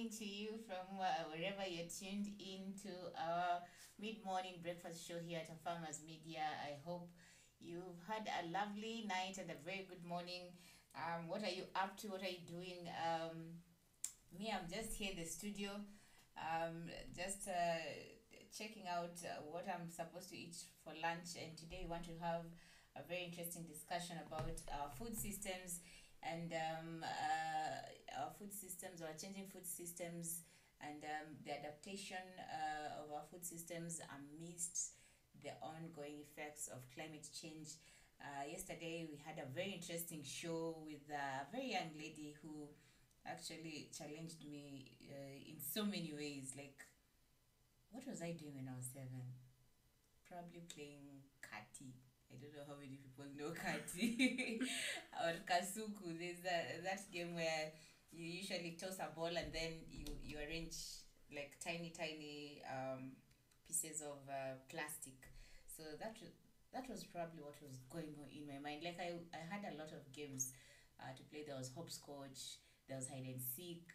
morning to you from uh, wherever you're tuned in to our mid morning breakfast show here at Farmers Media. I hope you've had a lovely night and a very good morning. Um, what are you up to? What are you doing? Um, me, I'm just here in the studio, um, just uh, checking out uh, what I'm supposed to eat for lunch. And today, we want to have a very interesting discussion about our food systems and um, uh, our food systems, our changing food systems, and um, the adaptation uh, of our food systems amidst the ongoing effects of climate change. Uh, yesterday, we had a very interesting show with a very young lady who actually challenged me uh, in so many ways. Like, what was I doing when I was seven? Probably playing kati. I don't know how many people know kati or kasuku. There's that that game where you usually toss a ball and then you you arrange like tiny tiny um, pieces of uh, plastic. So that that was probably what was going on in my mind. Like I I had a lot of games uh, to play. There was hopscotch. There was hide and seek.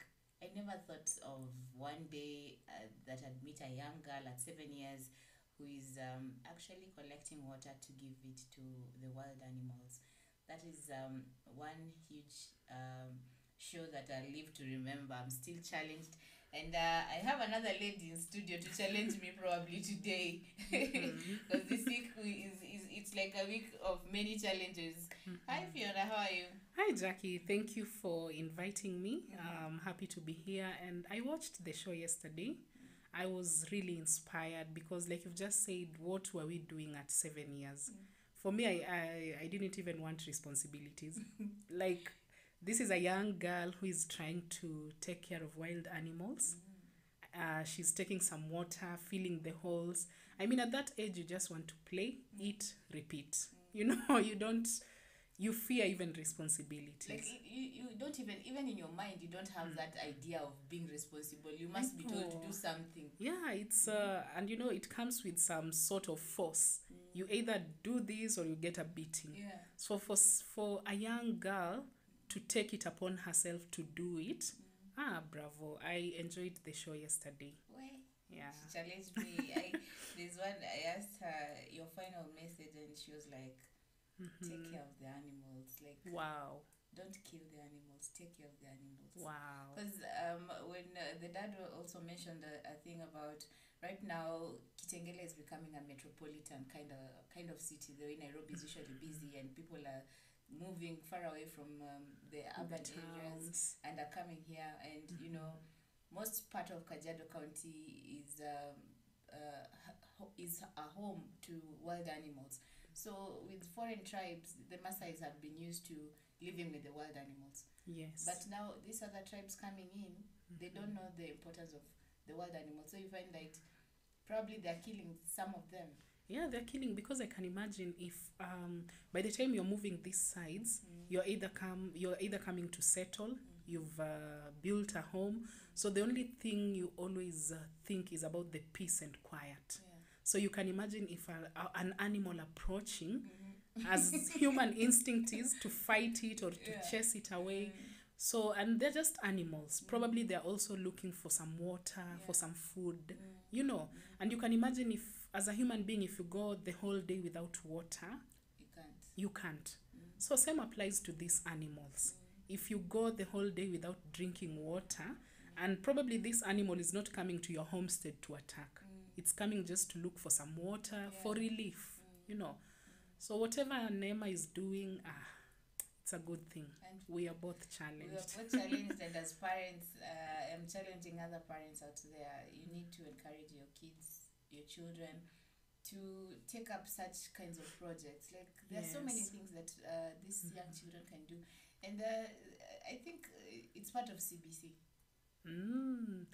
I never thought of one day uh, that I'd meet a young girl at seven years who is um, actually collecting water to give it to the wild animals. That is um, one huge um, show that I live to remember. I'm still challenged. And uh, I have another lady in studio to challenge me probably today. Because this week is, is it's like a week of many challenges. Hi Fiona, how are you? Hi, Jackie. Thank you for inviting me. I'm happy to be here. And I watched the show yesterday. I was really inspired because, like you've just said, what were we doing at seven years? Mm. For me, I, I, I didn't even want responsibilities. like, this is a young girl who is trying to take care of wild animals. Mm. Uh, she's taking some water, filling the holes. I mean, at that age, you just want to play, mm. eat, repeat. You know, you don't, you fear even responsibilities. Like you, you don't even even in your mind you don't have that idea of being responsible. You must be told to do something. yeah, it's, uh, and you know, it comes with some sort of force. You either do this or you get a beating. Yeah. So for, for a young girl to take it upon herself to do it, ah, bravo. I enjoyed the show yesterday. Wait. Yeah. She challenged me. I there's one I asked her your final message and she was like, Take care of the animals. Like Wow. don't kill the animals, take care of the animals. Wow. Because um, when uh, the dad also mentioned a, a thing about right now Kitengele is becoming a metropolitan kind of kind of city. The way Nairobi is usually busy and people are moving far away from um, the urban areas and are coming here. And you know, most part of Kajiado County is um, uh, ho- is a home to wild animals. So with foreign tribes, the Maasais have been used to living with the wild animals. Yes. But now these other tribes coming in, mm-hmm. they don't know the importance of the wild animals. So you find that probably they're killing some of them. Yeah, they're killing because I can imagine if um, by the time you're moving these sides, mm-hmm. you're either come you're either coming to settle, mm-hmm. you've uh, built a home. So the only thing you always uh, think is about the peace and quiet. Yeah. So you can imagine if a, a, an animal approaching, as human instinct is to fight it or to Yeah. chase it away. Mm. So and they're just animals. Mm. Probably they're also looking for some water, for some food, mm. you know. And you can imagine if, as a human being, if you go the whole day without water, You can't. you can't. So same applies to these animals. If you go the whole day without drinking water, and probably this animal is not coming to your homestead to attack. It's coming just to look for some water, for relief, you know. So whatever Nema is doing, ah, it's a good thing. And We are both we are both challenged, and as parents, uh, I'm challenging other parents out there. You need to encourage your kids, your children, to take up such kinds of projects. Like there are so many things that uh, these young children can do, and uh, I think uh, it's part of CBC. Mm.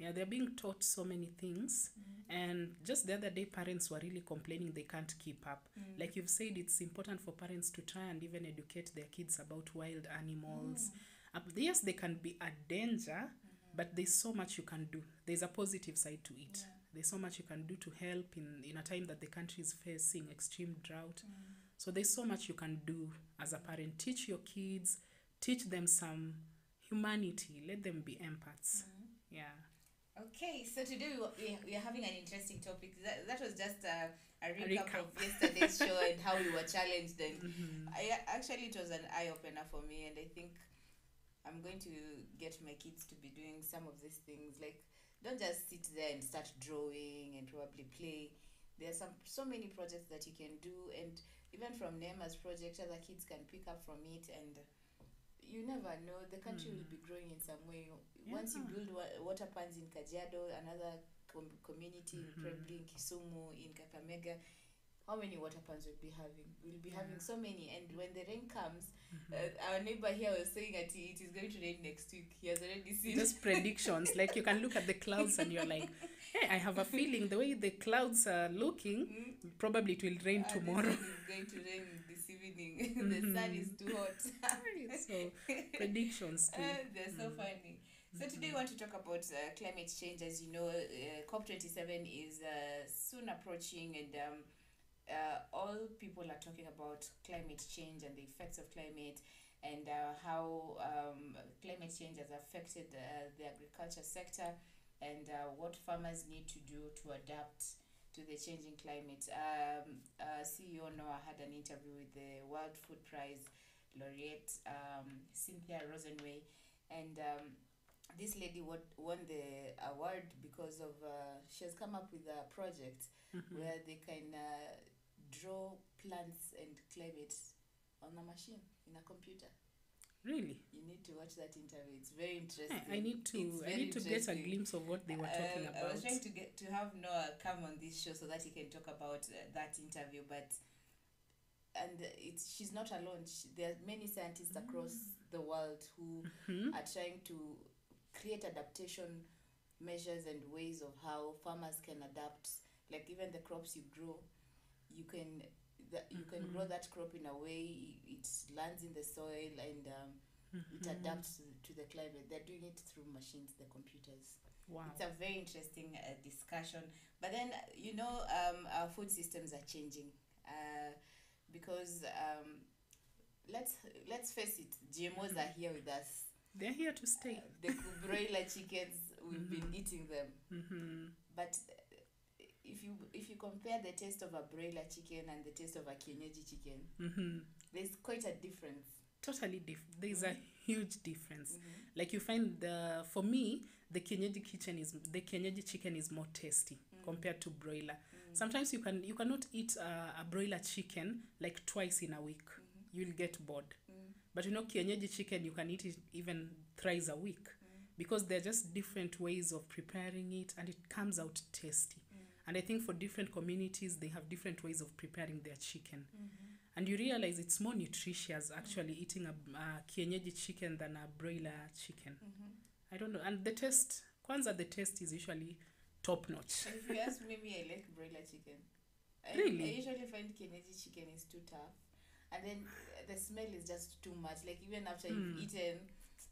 Yeah, they're being taught so many things. Mm. And just the other day, parents were really complaining they can't keep up. Mm. Like you've said, it's important for parents to try and even educate their kids about wild animals. Uh, yes, they can be a danger, mm-hmm. but there's so much you can do. There's a positive side to it. There's so much you can do to help in, in a time that the country is facing extreme drought. So there's so much you can do as a parent. Teach your kids, teach them some humanity let them be empaths mm-hmm. yeah Okay, so today we, we, are having an interesting topic. That, that was just a, a, recap, recap. of yesterday's show and how we were challenged. And Mhm. I actually it was an eye opener for me, and I think I'm going to get my kids to be doing some of these things. Like, don't just sit there and start drawing and probably play. There are some so many projects that you can do, and even from Nema's project, other kids can pick up from it. And you never know, the country will be growing in some way. Once you build wa- water pans in Kajiado, another com- community mm-hmm. probably in Kisumu, in Kakamega, how many water pans will be having? We'll be having so many, and when the rain comes, Mhm. uh, our neighbor here was saying that it is going to rain next week. He has already seen. just predictions like you can look at the clouds and you're like hey i have a feeling the way the clouds are looking Mm, probably it will rain uh, tomorrow it's going to rain evening. the sun is too hot. so predictions too Uh, they're so Mm. funny. So today we want to talk about uh, climate change. As you know, uh, COP27 is uh, soon approaching, and um, uh, all people are talking about climate change and the effects of climate, and uh, how um, climate change has affected uh, the agriculture sector, and uh, what farmers need to do to adapt to the changing climate. Um, uh, CEO Noah had an interview with the World Food Prize laureate um, Cynthia Rosenzweig, and um, this lady won, won the award because of uh, she has come up with a project Mhm. where they can uh, draw plants and climate on a machine in a computer. Really You need to watch that interview. It's very interesting. i need to i need to get a glimpse of what they were talking Uh, I was trying to get to have Noah come on this show so that he can talk about uh, that interview, but and it's she's not alone. She, there are many scientists across the world who Mhm. are trying to create adaptation measures and ways of how farmers can adapt. Like even the crops you grow, you can the, you can grow that crop in a way it lands in the soil and um, it Mhm. adapts to, to the climate. They're doing it through machines, the computers. wow It's a very interesting uh, discussion. But then, uh, you know, um, our food systems are changing uh, because um, let's let's face it, GMOs are here with us. they're here to Uh, stay the broiler chickens, we've been Mhm. eating them. hmm But uh, if you if you compare the taste of a broiler chicken and the taste of a kienyeji chicken, hmm there's quite a difference. totally different there's a huge difference Mhm. like you find the for me the kienyeji kitchen is the kienyeji chicken is more tasty Mm. compared to broiler Mm. sometimes you can you cannot eat a, a broiler chicken like twice in a week Mhm. you'll get bored Mm. but you know kienyeji chicken you can eat it even thrice a week because they're just different ways of preparing it and it comes out tasty. And i think for different communities they have different ways of preparing their chicken Mhm. and you realize it's more nutritious actually eating a, a kienyeji chicken than a broiler chicken Mhm. i don't know and the taste kwanza the taste is usually top notch If you ask me, me, I like broiler chicken. I, Really? I usually find kienyeji chicken is too tough. And then the smell is just too much. Like even after you've Mm. eaten,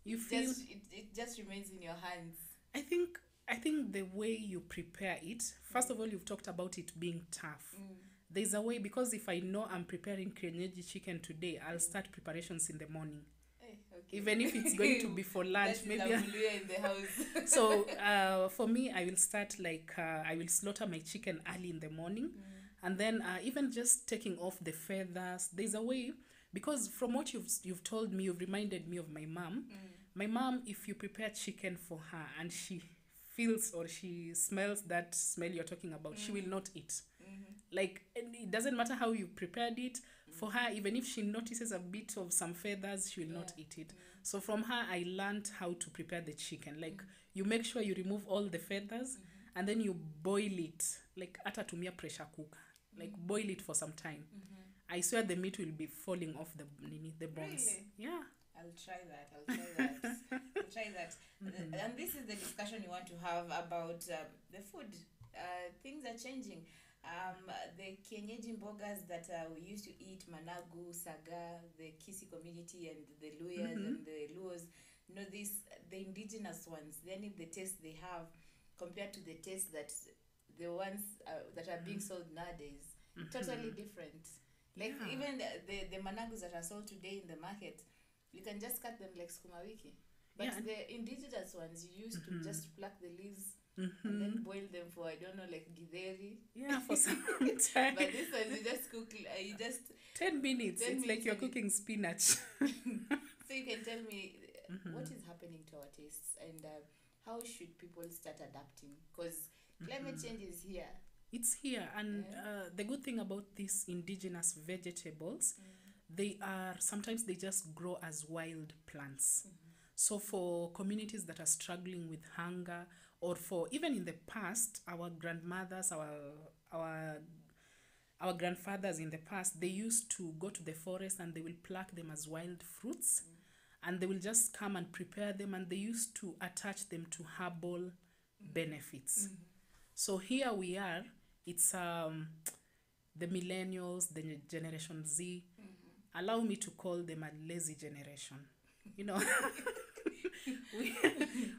you it feel just it, it just remains in your hands. i think i think the way you prepare it first of all you've talked about it being tough Mm. there's a way because if i know i'm preparing kienyeji chicken today i'll start preparations in the morning Eh, okay. even if it's going to be for lunch maybe in the house. so uh, for me i will start like uh, i will slaughter my chicken early in the morning Mm. and then uh, even just taking off the feathers there's a way because from what you've you've told me you've reminded me of my mom Mm. my mom if you prepare chicken for her and she feels or she smells that smell you're talking about she will not eat. Mhm. like it doesn't matter how you prepared it for her even if she notices a bit of some feathers she will not eat it. So from her i learned how to prepare the chicken. Like you make sure you remove all the feathers and then you boil it. Like hata tumia pressure cooker. Like boil it for some time. Mhm. i swear the meat will be falling off the the bones. Really? yeah I'll try that. I'll try that. I'll try that. Mm-hmm. And this is the discussion you want to have about um, the food. Uh, things are changing. Um, the Kienyeji mbogas that uh, we used to eat, Managu, Saga, the Kisii community, and the Luhyas Mhm. and the Luos, you know, these the indigenous ones. They need the taste they have compared to the taste that the ones uh, that are being sold nowadays. Totally different. Like Mm-hmm. Yeah. even the, the the managus that are sold today in the market, you can just cut them like skuma wiki. But Yeah, the indigenous ones, you used mm -hmm. to Mhm. just pluck the leaves mm -hmm. and then boil them for I don't know, like githeri. yeah, for some time. But this one, you just cook. Uh, you just 10 minutes. 10 it's minutes like you're cooking spinach. so you can tell me mm -hmm. what is happening to our tastes and uh, how should people start adapting? Because climate Mhm. change is here. It's here. And Yeah. uh, the good thing about these indigenous vegetables, they are sometimes they just grow as wild plants. So for communities that are struggling with hunger, or for even in the past, our grandmothers, our our our grandfathers in the past, they used to go to the forest and they will pluck them as wild fruits, and they will just come and prepare them, and they used to attach them to herbal benefits. So here we are. It's um the millennials, the generation Z. Allow me to call them a lazy generation. You know, we,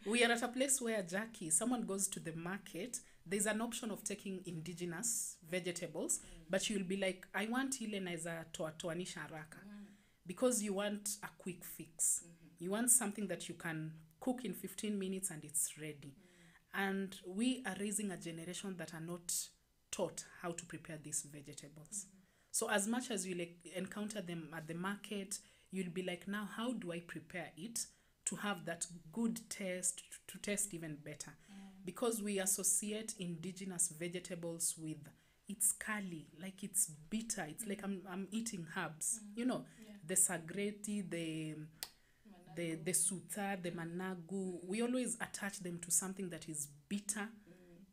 we are at a place where Jackie, someone goes to the market, there's an option of taking indigenous vegetables, but you'll be like, I want ile naeza toa toanisha haraka because you want a quick fix. You want something that you can cook in 15 minutes and it's ready. And we are raising a generation that are not taught how to prepare these vegetables. So as much as you like encounter them at the market, you'll be like, now how do I prepare it to have that good taste, to taste even better? Because we associate indigenous vegetables with it's curly, like it's bitter. It's like I'm I'm eating herbs. You know, Yeah. the sagreti, the the the suta, the managu. We always attach them to something that is bitter.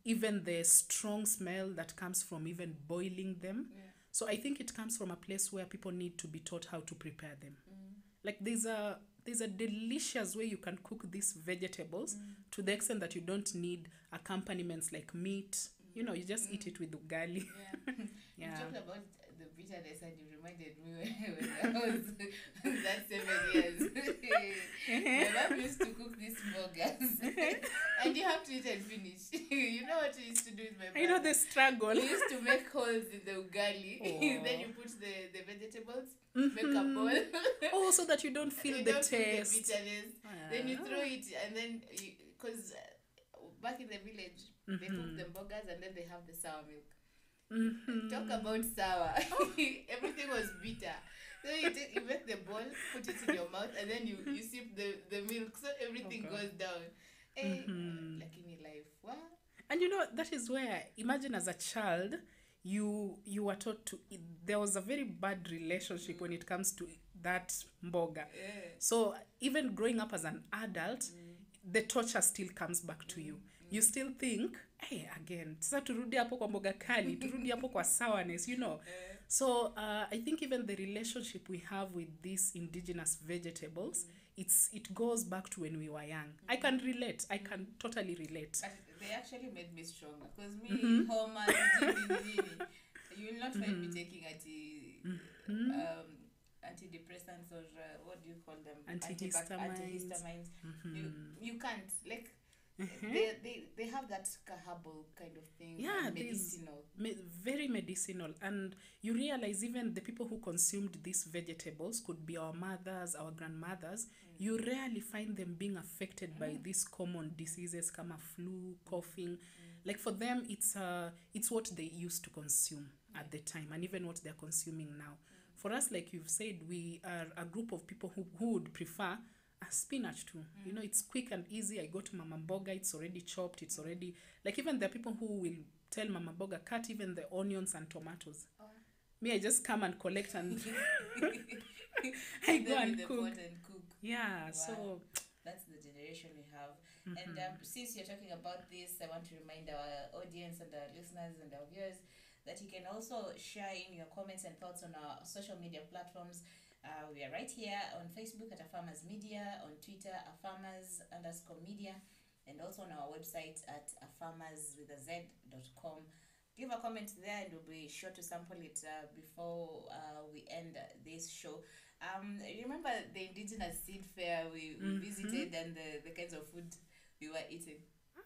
Even the strong smell that comes from even boiling them. Yeah. So I think it comes from a place where people need to be taught how to prepare them. Mm. Like there's a there's a delicious way you can cook these vegetables mm. to the extent that you don't need accompaniments like meat. Mm. You know, you just eat it with ugali. Yeah. Yeah. You talked about the bitterness and you reminded me when, I was that seven years. My mom used to cook these mbogas and you have to eat and finish. you know what we used to do with my I know the struggle. We used to make holes in the ugali. Oh. then you put the, the vegetables, make a bowl. oh, so that you don't feel you the don't feel taste. the bitterness. Then you throw it and then because uh, back in the village they cook Mhm. the mbogas and then they have the sour milk. Mhm. Talk about sour. Oh. Everything was bitter. So you take you make the ball, put it in your mouth, and then you, you sip the, the milk, so everything Okay. goes down. Hey, like in life. What? And you know that is where imagine as a child you you were taught to eat. there was a very bad relationship when it mm. comes to that mboga. Yeah. So even growing up as an adult, mm. the torture still comes back to you. Mm. You still think, hey, again, sasa turudi hapo kwa mboga kali, turudi hapo kwa sourness, you know. Uh, So uh, I think even the relationship we have with these indigenous vegetables, it's it goes back to when we were young. mm. I can relate. I can totally relate. but they actually made me stronger because me, mm-hmm. Jimmy, you will not find mm-hmm. me taking anti, Mhm. um, antidepressants or uh, what do you call them? Antibac- Antihistamines. -hmm. You, you can't like. Mhm. They, they they have that herbal kind of thing. Yeah, medicinal. Me- very medicinal. And you realize even the people who consumed these vegetables could be our mothers our grandmothers. You rarely find them being affected by these common diseases kama flu coughing. Like for them it's uh it's what they used to consume at the time and even what they're consuming now. For us like you've said we are a group of people who, who would prefer a spinach too Mm. you know it's quick and easy i go to mama mboga it's already chopped it's already like even there are people who will tell mama mboga cut even the onions and tomatoes Oh. me i just come and collect and i go and cook and cook. yeah wow. so That's the generation we have. Mm-hmm. And um, since you're talking about this, I want to remind our audience and our listeners and our viewers that you can also share in your comments and thoughts on our social media platforms. Uh, we are right here on Facebook at Afarmers Media, on Twitter, Afarmers underscore media, and also on our website at afarmers with a Z dot com. Leave a comment there and we'll be sure to sample it uh, before uh, we end this show. Um, remember the indigenous seed fair we, we Mhm. visited and the, the kinds of food we were eating.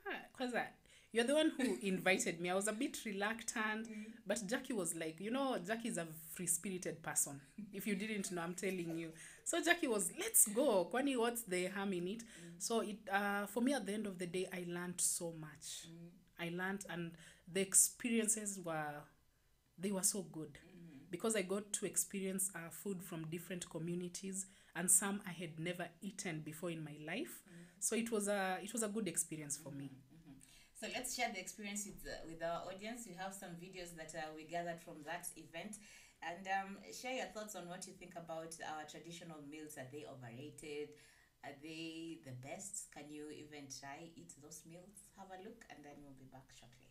ah, kwanza you're the one who invited me. I was a bit reluctant, but Jackie was like, you know, Jackie is a free spirited person. If you didn't know, I'm telling you. So Jackie was, let's go. Kwani, what's the harm in it? So it uh, for me at the end of the day, I learned so much. I learned, and the experiences were they were so good because I got to experience uh, food from different communities and some I had never eaten before in my life. So it was a it was a good experience for me. So let's share the experience with, uh, with our audience. We have some videos that uh, we gathered from that event. And um, share your thoughts on what you think about our traditional meals. Are they overrated? Are they the best? Can you even try eat those meals? Have a look and then we'll be back shortly.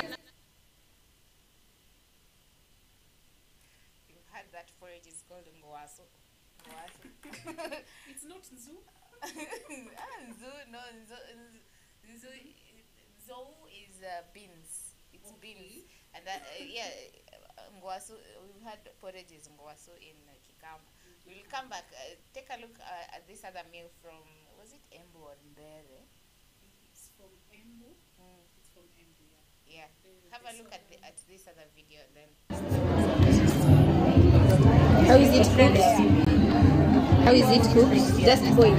It's not zoo. ah, nzu, no, nzu, nzu, nzu is uh, beans. It's beans. And that, uh, yeah, uh, ngwasu, we've had porridges ngwasu in uh, Kikamba. We'll come back. Uh, take a look uh, at this other meal from, was it Embu or Mbere? It's from Embu. Mm, It's from Embu. yeah. Have a look at, the, at this other video then. How is it cooked? How is it cooked? Just boiled.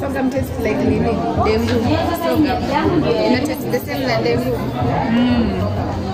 Sorghum tastes like nini? Dengu. Sorghum. It tastes the same like dengu. Hey, hmm.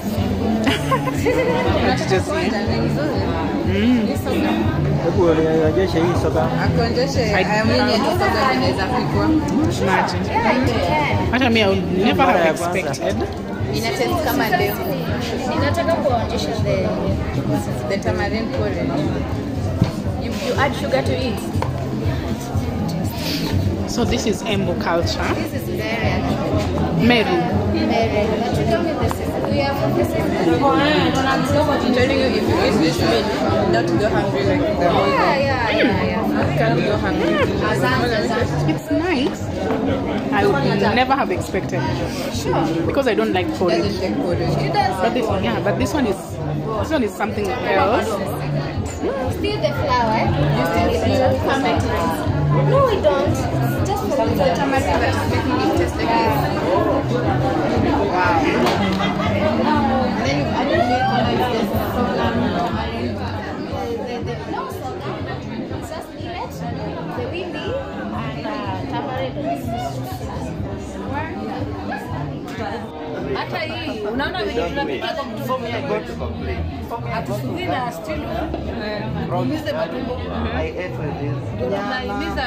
Kwanza ni nzuri. Ni sorghum. Hebu nionyeshe hii soga. Akuonyeshe amini ati sorghum inaweza pikwa. imagine. Hata me I would never have expected. Ina taste kama dengu. Ninataka kuwaonyesha the The tamarind porridge. you, you add sugar to it. So this is Embu culture. This is Meru. But whole Yeah, yeah, yeah, yeah. Can't go hungry. It's nice. I would never have expected. Sure. Because I don't like porridge. But this, yeah, but this one is this one is something else. Still the flour. You still ferment it. No, we don't. Just for the Tamarind that is making it taste like this. Wow. Hata hii unaona venye tunapikia kwa mfumo hatusugui na still umize matumbo. ndio tunahimiza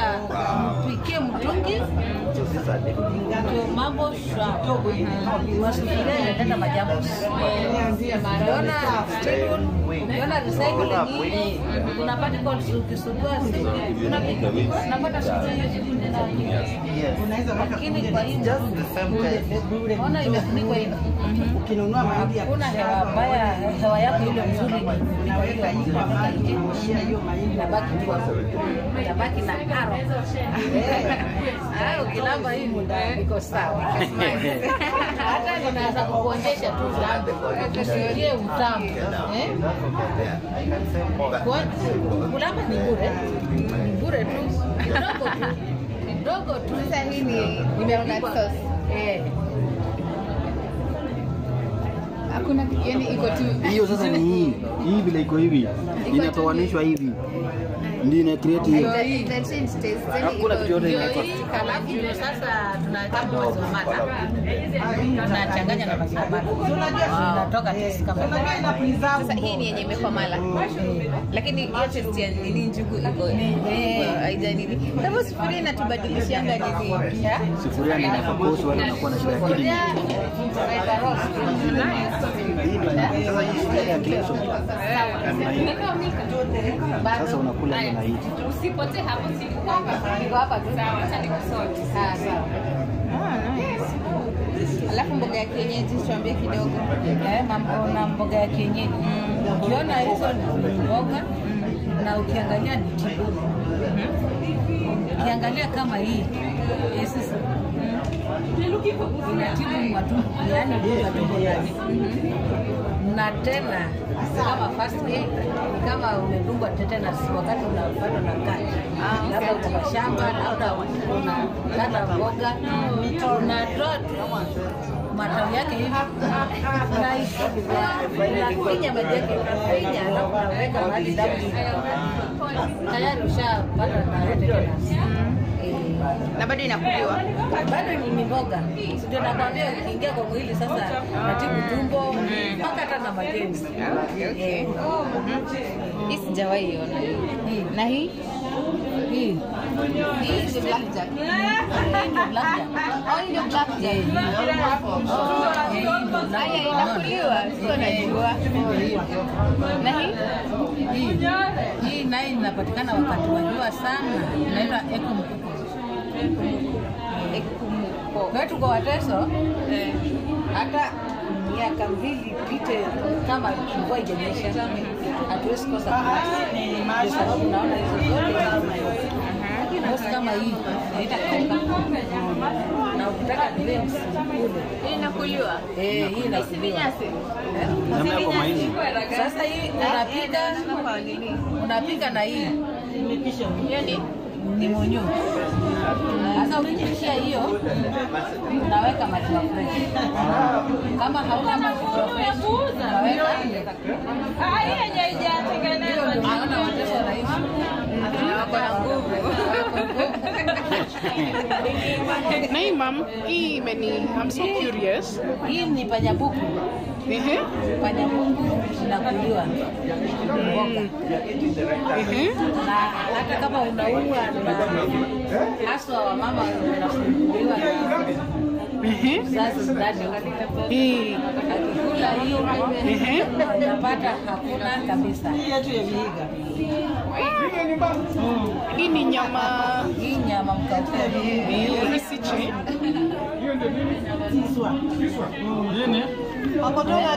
mtungi. Ndio mambo shwa. Masufuria inaleta majambo. Naona stilu ukiona recycling hii kuna particle ukisugua unapata siku hiyo siku nenda lakini kwa hii ona imefunikwa hivi. Ukinunua mahindi ya hakuna hewa mbaya hewa yako ile mzuri unaweka hiyo mahindi hiyo tu inabaki na aro Ah, ukilamba hivi. Iko sawa. Hata inaweza kukuonyesha tu lambe kusikie utamu. Eh? Kulamba ni bure bure tu kidogo tu kidogo tu Sasa hii ni imepikwa eh Hakuna yani iko tu Hiyo sasa ni hii. Hii vile iko hivi. Inatoanishwa hivi. Ndio ina create hiyo. Hakuna kitu yote inaitwa. Halafu ndio sasa mwezi wa mata. Tunachanganya na maziwa mala. Tunatoka test kama Sasa hii ni yenye imekuwa mala, lakini hiyo test ya nini njugu iko? Haija nini. Kwa hivyo sufuria inatubadilishanga nini? sufuria. Ni inafakosi wale wanakuwa na shida ya kidney. Hii ndio sasa hii ya. Namna hii. Sasa unakula na hii. Usipotee hapo chini Niko hapa tu. acha nikusort. Ah, sawa. Alafu mboga ya kienyeji tuambie kidogo. Eh, na mboga ya kienyeji. Ukiona hizo mboga na ukiangalia ni tibu. Ukiangalia kama hii hii inatibu matumbo, yaani matumbo ndani. Na tena kama first aid, kama umedungwa tetanus wakati unapata na kati, labda uko kwa shamba, labda unakata mboga, unatoa matawi yake hivi. Unafinya maji yake unafinya, alafu unaweka mahali damu iko. tayari ushapata na tetanus. Na bado inakuliwa. bado ni mboga, Si ndio nakwambia, ukiingia kwa mwili sasa natibu tumbo mpaka hata na okay. Eh, Hii sijawahi ona Na hii? hii Hii ni blackjack. hii ndio blackjack. Oh, hii hii ndio Haya blackjack. inakuliwa, sio najua. Na hii? Hii hii nayo inapatikana wakati wa jua sana, inaitwa ekumkuku. Kwa Wateso hata miaka mbili pite kama mvua ijanyesha, hatuwezi kosa. Kwa sababu naona hizo zote kama hii haitakauka, na ukitaka vile usikule. Inakuliwa. Eh, hii inakuliwa. Eh? Mahindi. Sasa hii unapika unapika na hii limonyo. Sasa ukichemsha hiyo unaweka maziwa fresh. Kama hauna maziwa fresh unaweka ah, yenye haijatengenezwa. Haona mateso rahisi. Wako na nguvu. Na hii mam, hii imeni, I'm so curious. Hii ni panyabuku. Ehe, Panyabuku inakuliwa mboga. ehe. na hata kama unaua na haswa wamama wanafunguliwa na Hii ni nyama hii nyama mkaukichi akotoka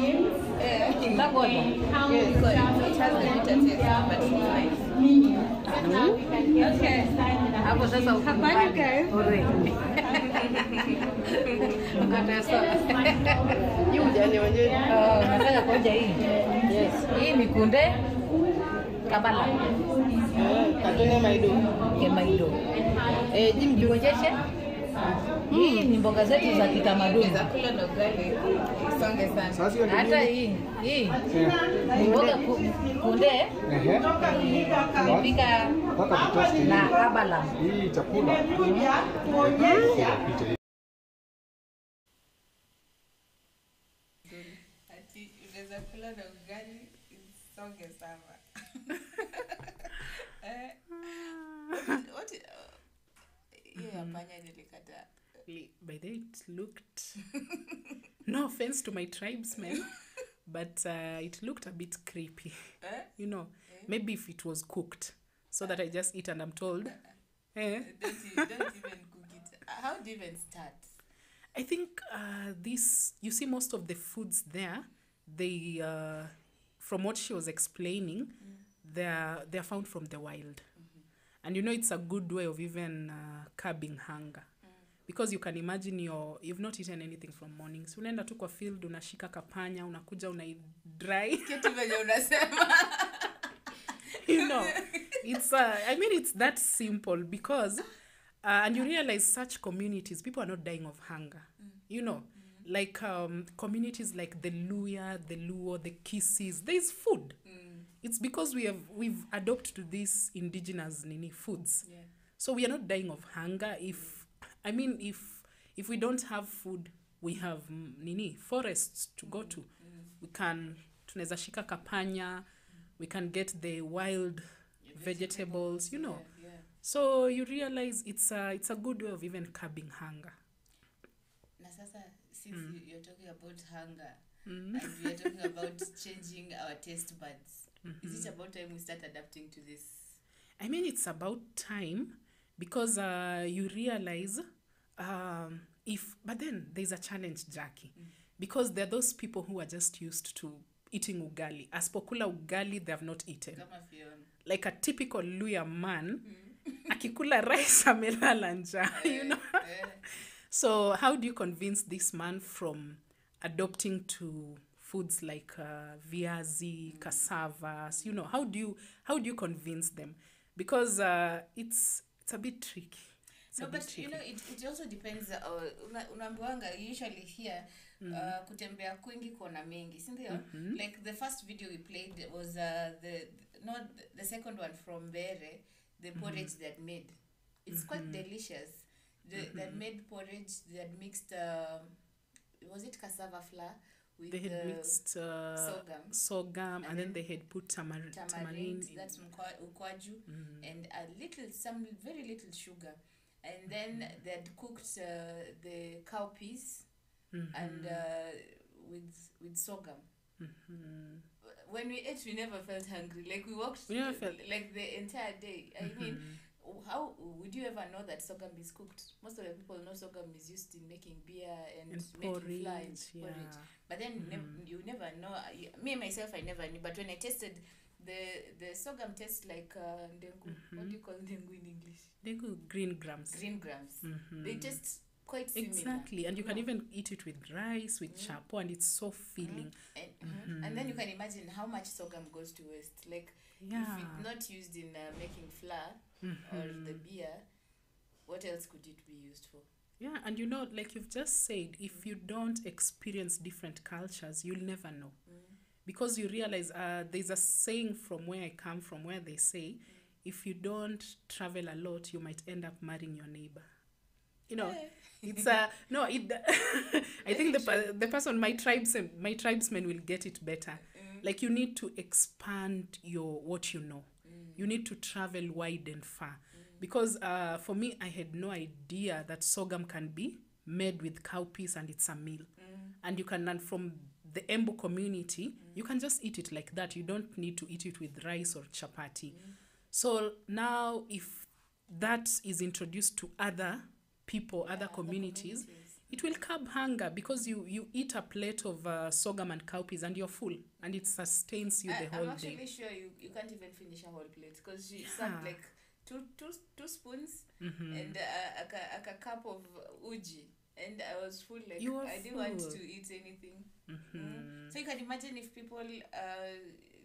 Hizi mboga eh? Ngoja. It has a bitter taste, but it's nice. Hapo sasa uko nyumbani. Ore. Ukatesa. hii hujanionyesha. Oh, nataka kuonja hii. Yes. Hii ni kunde kabala Eh, Katone maido. kemaido. Eh, jimbi. Nikuonyeshe. Hii ni mboga zetu za kitamaduni. Kula na ugali isonge sana. Hata hii hii. Ni mboga kunde. imepika na abala. hii chakula Ati unaweza kula na ugali isonge sana. Eh, what- what- uh, hiyo nilikataa. By the way, it looked. no offense to my tribesmen, but uh, it looked a bit creepy. Eh? You know, maybe if it was cooked, so that I just eat and I'm told. Eh? Don't, you, don't even cook it. How do you even start? I think uh, this, you see, most of the foods there, they, uh, from what she was explaining, they're they're found from the wild and you know it's a good way of even uh, curbing hunger. Because you can imagine your you've not eaten anything from morning so unaenda tu kwa field unashika kapanya unakuja unaidry kitu venye unasema. You know it's uh, i mean it's that simple because uh, and you realize such communities people are not dying of hunger. You know like um, communities like the luya the luo the kisses there's food it's because we have we've adopted to these indigenous nini foods. Yeah. so we are not dying of hunger. If i mean if if we don't have food we have mm, nini forests to go to. We can tunaweza shika kapanya. We can get the wild vegetables. you know. Yeah, yeah. so you realize it's a it's a good way of even curbing hunger. Na sasa since mm. you're talking about hunger and we are talking about changing our taste buds is it about time we start adapting to this I mean, it's about time because uh, you realize um, if, but then there's a challenge, Jackie, mm-hmm. because there are those people who are just used to eating ugali. As pokula ugali, they have not eaten. kama fiona Like a typical Luya man, mm-hmm. akikula rice amelala njaa, you know. eh, So how do you convince this man from adopting to foods like uh, viazi, cassavas? You know, how do you how do you convince them? Because uh, it's it's a bit tricky. It's no but tricky. you know it, it also depends uh, una- unaambiwanga usually here uh, kutembea kwingi kuona mengi sindio like the first video we played was uh, the not the second one from bere the porridge -hmm. that made it's mm-hmm. quite delicious the, mm-hmm. That made porridge that mixed Uh, was it cassava flour they had the mixed uh, sorghum. sorghum, and, And then then they had put tamar- tamarind, tamarind. in- that's ukwaju, and a little, some very little sugar. And then they'd cooked uh, the cowpeas and uh, with with sorghum. When we ate, we never felt hungry. Like we walked We never felt- like the entire day. I mean, how would you ever know that sorghum is cooked? Most of the people know sorghum is used in making beer and, And making flour and porridge, yeah. porridge. But then you nev- you never know. Me myself, I never knew. But when I tasted the the sorghum tastes like uh, ndengu. What do you call ndengu in English? Go green grams. Green grams. They taste quite similar. Exactly, and you can even eat it with rice, with chapo, and it's so filling. And, mhm. and then you can imagine how much sorghum goes to waste. Like Yeah. if it's not used in uh, making flour or the mm-hmm. beer, what else could it be used for? Yeah, and you know, like you've just said, if mm. you don't experience different cultures, you'll never know. Mm. Because you realize uh, there's a saying from where I come from where they say, mm. if you don't travel a lot, you might end up marrying your neighbor. You know, it's a no. It. I think the the person my tribes my tribesmen will get it better. Like you need to expand your what you know. You need to travel wide and far. Because uh, for me, I had no idea that sorghum can be made with cowpeas and it's a meal. And you can learn from the Embu community, you can just eat it like that. You don't need to eat it with rice or chapati. So now, if that is introduced to other people, other communities, it will curb hunger because you, you eat a plate of uh, sorghum and cowpeas and you're full and it sustains you I, the whole day. I'm actually day. sure you, you can't even finish a whole plate because she Yeah. served like two, two, two spoons mm-hmm. and uh, a, like a, cup of uji. And I was full, like, You I didn't want to eat anything. Mm. So you can imagine if people uh,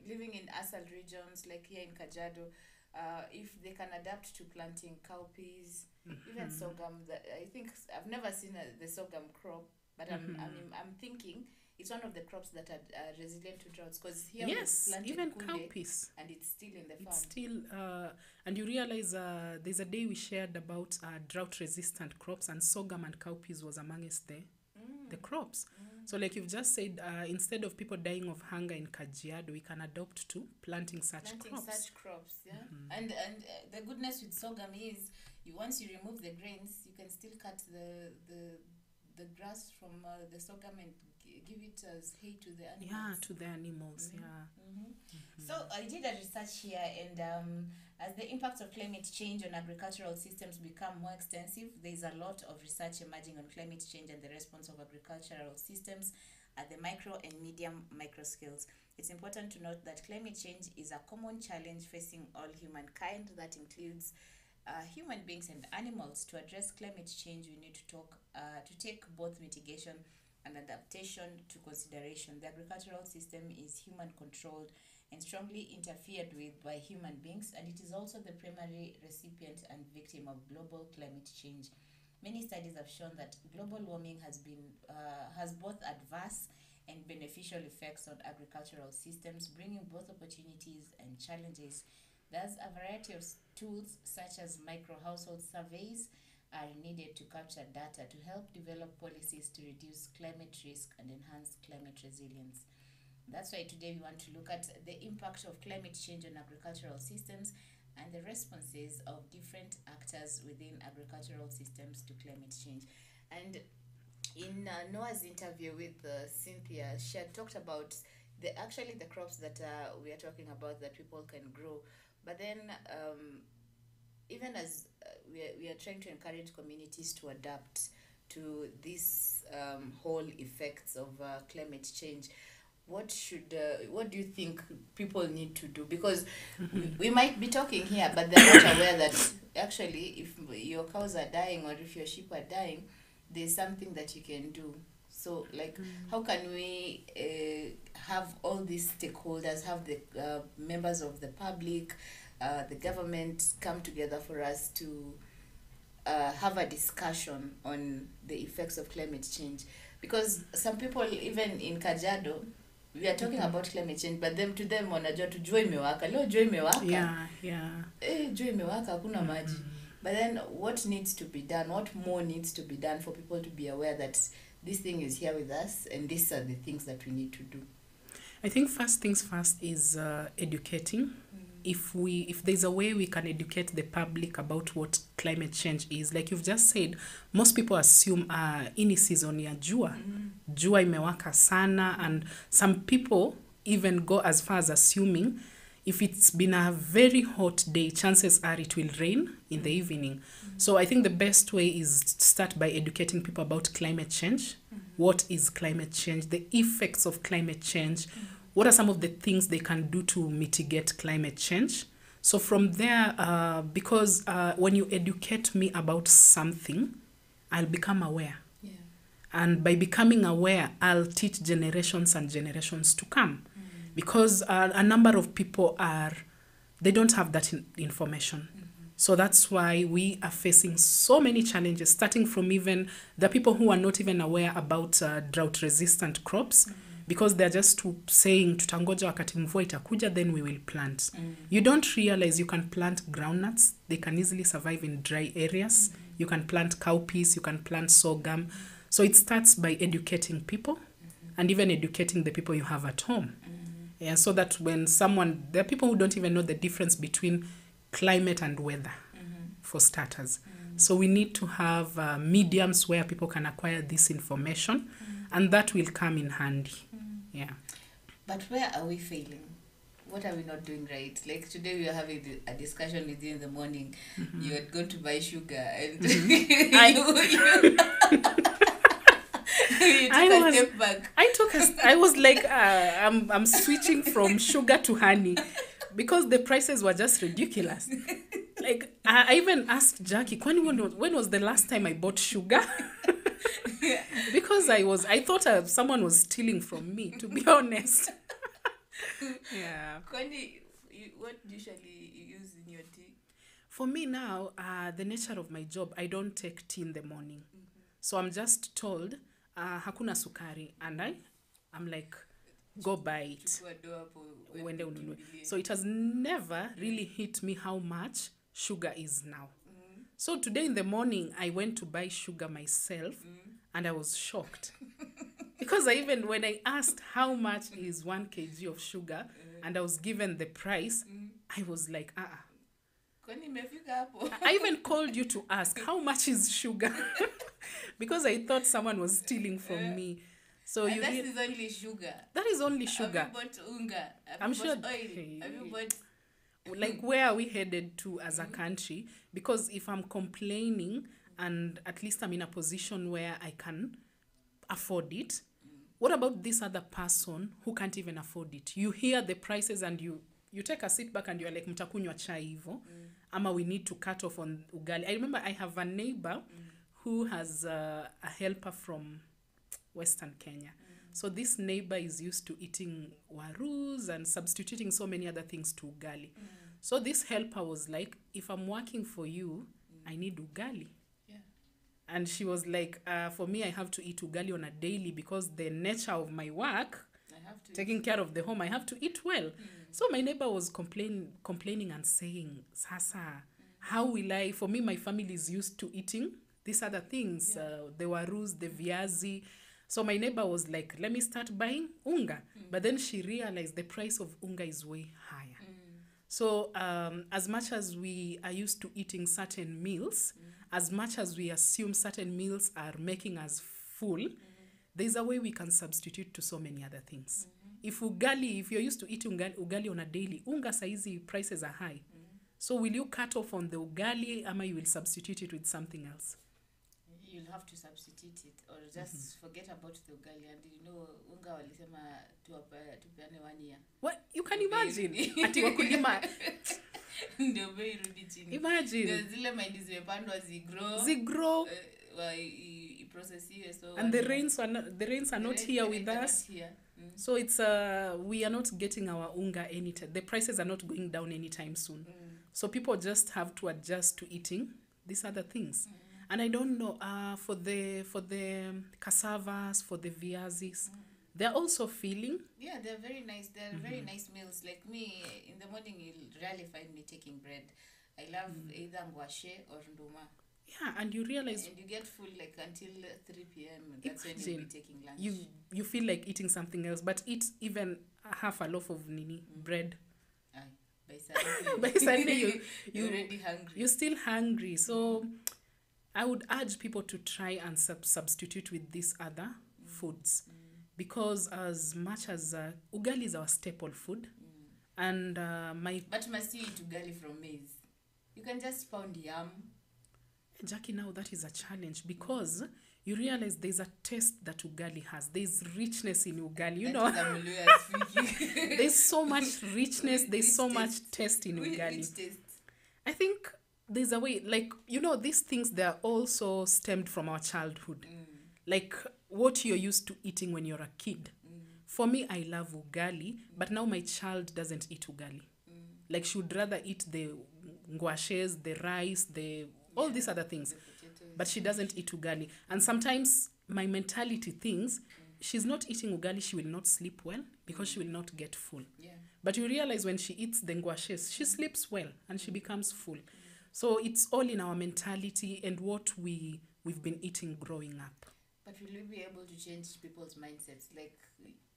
living in asal regions, like here in Kajado, uh, if they can adapt to planting cowpeas, even sorghum. That I think I've never seen a, the sorghum crop, but I'm, I'm I'm thinking it's one of the crops that are uh, resilient to droughts because here Yes, we planted even kunde cowpeas. and it's still in the farm. It's still, uh, and you realize uh, there's a day we shared about uh, drought resistant crops, and sorghum and cowpeas was amongst the, mm. the crops. So, like you've just said, uh, instead of people dying of hunger in Kajiado, we can adopt to planting such planting crops. such crops yeah Mm-hmm. and and uh, the goodness with sorghum is you once you remove the grains you can still cut the the the grass from uh, the sorghum and g- give it as hay to the animals yeah, to the animals, Mm-hmm. yeah. Mm-hmm. so I did a research here, and um, as the impacts of climate change on agricultural systems become more extensive, there is a lot of research emerging on climate change and the response of agricultural systems at the micro and medium micro scales. It's important to note that climate change is a common challenge facing all humankind that includes uh, human beings and animals. To address climate change, we need to talk uh, to take both mitigation and adaptation to consideration. The agricultural system is human controlled and strongly interfered with by human beings, and it is also the primary recipient and victim of global climate change. Many studies have shown that global warming has been uh, has both adverse and beneficial effects on agricultural systems, bringing both opportunities and challenges. Thus, a variety of tools such as micro household surveys are needed to capture data to help develop policies to reduce climate risk and enhance climate resilience. That's why today we want to look at the impact of climate change on agricultural systems and the responses of different actors within agricultural systems to climate change. And in uh, Noah's interview with uh, Cynthia, she had talked about the actually the crops that uh, we are talking about that people can grow. But then, um, even as uh, we, are, we are trying to encourage communities to adapt to these um, whole effects of uh, climate change, what should uh, what do you think people need to do? Because we, we might be talking here, but they're not aware that actually, if your cows are dying or if your sheep are dying, there's something that you can do. So, like, how can we uh, have all these stakeholders, have the uh, members of the public, uh, the government come together for us to uh, have a discussion on the effects of climate change? Because some people, even in Kajiado, we are talking mm -hmm. about climate change, but them to them wanajua tu jua imewaka leo jua imewaka Yeah, yeah. eh, jua imewaka hakuna mm -hmm. maji but then what needs to be done what more needs to be done for people to be aware that this thing is here with us and these are the things that we need to do I think first things first is uh, educating. If we if there's a way we can educate the public about what climate change is, like you've just said, most people assume uh, ini season ya jua jua imewaka sana, and some people even go as far as assuming if it's been a very hot day, chances are it will rain in the evening. So I think the best way is to start by educating people about climate change. What is climate change? The effects of climate change. What are some of the things they can do to mitigate climate change? So from there, uh, because uh, when you educate me about something, I'll become aware. yeah And by becoming aware, I'll teach generations and generations to come. Because uh, a number of people are, they don't have that in- information. So that's why we are facing so many challenges, starting from even the people who are not even aware about uh, drought resistant crops. Because they're just to saying tutangoja wakati mvua itakuja then we will plant. mm. You don't realize you can plant groundnuts. They can easily survive in dry areas. mm. You can plant cowpeas, you can plant sorghum. So it starts by educating people mm -hmm. and even educating the people you have at home. mm -hmm. Yeah, so that when someone, there are people who don't even know the difference between climate and weather, mm -hmm. for starters. So we need to have uh, mediums where people can acquire this information, and that will come in handy. Yeah. but where are we failing what are we not doing right like today we were having a discussion with you in the morning you had gone to buy sugar and I- you, you, I a was- step back I took a, I was like, uh, I'm, I'm switching from sugar to honey because the prices were just ridiculous. Like, I, I even asked Jackie, when, when was the last time I bought sugar? because I was, I thought uh, someone was stealing from me, to be honest. yeah. Kondi, you, what usually you use in your tea For me now, uh, the nature of my job, I don't take tea in the morning. Mm-hmm. So I'm just told, uh, hakuna sukari. And I, I'm like, go buy it. Uende ununue so it has never really hit me how much sugar is now so today in the morning i went to buy sugar myself mm. and i was shocked. Because i even when i asked how much is one kg of sugar and i was given the price i was like ah uh-uh. I even called you to ask how much is sugar? Because I thought someone was stealing from me. So and you that is only sugar. That is only sugar. have you bought unga? Have I'm you sure- bought oil? Have you bought like where are we headed to as a country? Because if i'm complaining and at least i'm in a position where i can afford it what about this other person who can't even afford it? You hear the prices and you you take a sit back and you're like mtakunywa chai hivo. Ama we need to cut off on ugali. I remember i have a neighbor who has uh, a helper from western kenya so this neighbor is used to eating warus and substituting so many other things to ugali. So this helper was like if i'm working for you i need ugali. Yeah. and she was like uh, for me i have to eat ugali on a daily because the nature of my work I have to. taking care of the home i have to eat well. So my neighbor was complain, complaining and saying sasa how will i for me my family is used to eating these other things uh, the warus the viazi so my neighbor was like let me start buying unga Mm. but then she realized the price of unga is way higher Mm. so um, as much as we are used to eating certain meals, mm. as much as we assume certain meals are making us full, there's a way we can substitute to so many other things. If ugali, if you're used to eating ugali, ugali on a daily, unga saizi prices are high. So will you cut off on the ugali ama you will substitute it with something else? You'll have to substitute it or just forget about the ugali and you know unga walisema tupeane one year What you can imagine. Ati wakulima ndio bei rudi chini imagine zile mahindi zimepandwa zigrow zigrow eh, wa- process here so and the rains are not, the rains are the not rain- here with us. here. Mm. So it's uh we are not getting our unga anytime. The prices are not going down anytime soon. So people just have to adjust to eating these other things. And I don't know uh for the for the cassavas, for the viazis, they're also feeling Yeah, they're very nice. They're very nice meals. Like me, in the morning, you'll rarely find me taking bread. I love either ngwashe or nduma. yeah, and you realize And you get full like until 3 p.m. That's when you'll be taking lunch. you you feel like eating something else, but eat even half a loaf of nini bread. Aye, by Sunday, By Sunday you you're already hungry. you're still hungry so i would urge people to try and sub- substitute with these other foods because as much as uh, ugali is our staple food and uh, my but must you eat ugali from maize? You can just pound yam. jackie now that is a challenge because you realize there's a taste that ugali has there's richness in ugali you That know there's so much richness there's so much taste? in ugali? I think there's a way, like, you know, these things, they're also stemmed from our childhood. Like what you're used to eating when you're a kid. For me, I love ugali, but now my child doesn't eat ugali. Like, she would rather eat the ngwashes, the rice, the all these other things. But she doesn't eat ugali. And sometimes my mentality thinks she's not eating ugali, she will not sleep well because she will not get full. Yeah. But you realize when she eats the ngwashes, she sleeps well and she becomes full. So it's all in our mentality and what we we've been eating growing up. But will we be able to change people's mindsets? Like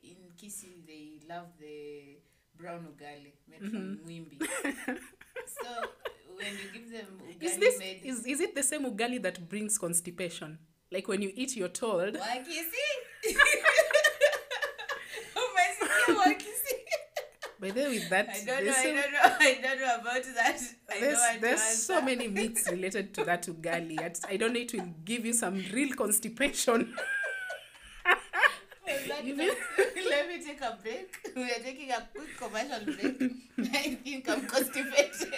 in Kisii, they love the brown ugali made from mm-hmm. mwimbi. so when you give them ugali Is this made is, is it the same ugali that brings constipation? Like when you eat, you're told wakisi? by the way with that I don't know. there's, I don't know. I don't know about that. I there's, don't want to there's so many myths related to that ugali. I don't know it will give you some real constipation. Let let me take a break. We are taking a quick commercial break. I think I'm constipated.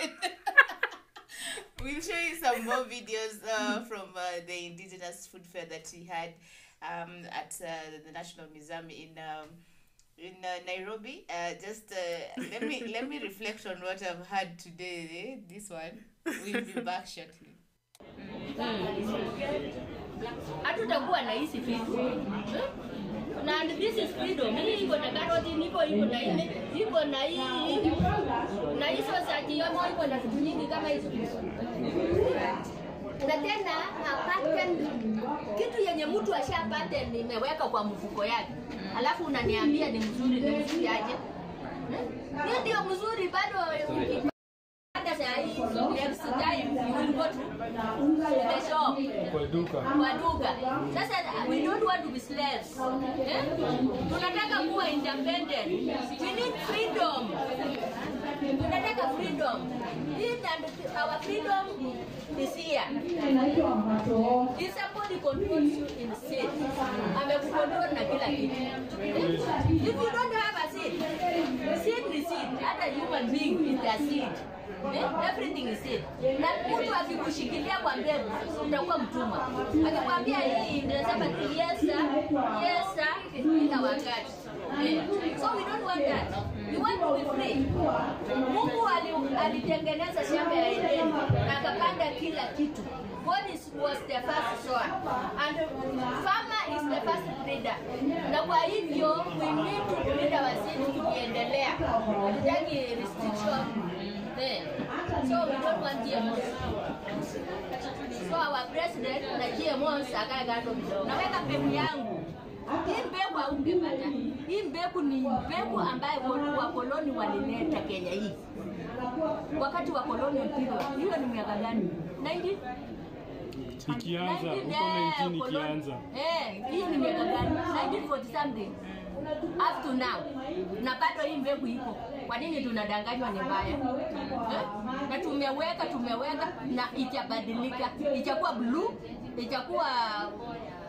we'll show you some more videos uh, from uh, the Indigenous Food Fair that we had um, at uh, the National Museum in um, in uh, Nairobi. Uh, just uh, let me let me reflect on what I've had today. Eh? This one. We'll be back shortly. hatutakuwa na hisi na this is freedom hii iko na karoti niko iko na ile iko na hii na hizo za kiyomo iko na vitu nyingi kama hizo na tena apate kitu yenye mtu ashapate nimeweka kwa mfuko yake alafu unaniambia ni mzuri ni mzuri aje Eh? hiyo ndio mzuri bado uki- hata saa hii next time you will go to the shop kwa duka kwa duka. Sasa we don't want to be slaves. Eh? Tunataka kuwa independent. We need freedom. Tunataka freedom. This and our freedom is here. This somebody controls you in sin. amekucontrol na kila kitu. If you don't have a seed, seed ni seed, hata human being is a seed. Eh, Everything is seed. Na mtu akikushikilia kwa mbegu, utakuwa mtumwa. Akikwambia hii inasema yes sir, yes kila wakati. So we don't want that. We want to be free. Mungu alitengeneza shamba ya Edeni akapanda kila kitu. God is, was the first sower and farmer is the first breeder. Na kwa hivyo we need to breed our seed tukiendelea. Hatutaki restriction. Eh. So we don't want GMOs. So our president na GMOs akae kando kidogo. Naweka mbegu yangu hii mbegu haungepata. Hii mbegu ni mbegu ambayo wa- wakoloni walileta Kenya hii wakati wa colonial period. Hiyo ni miaka gani? 90 ikianza huko 19 ikianza Eh, hiyo ni miaka gani? 1940 something. Up to now. Na bado hii mbegu iko. Kwa nini tunadanganywa ni mbaya? Eh? Na tumeweka tumeweka na itabadilika. Itakuwa blue, itakuwa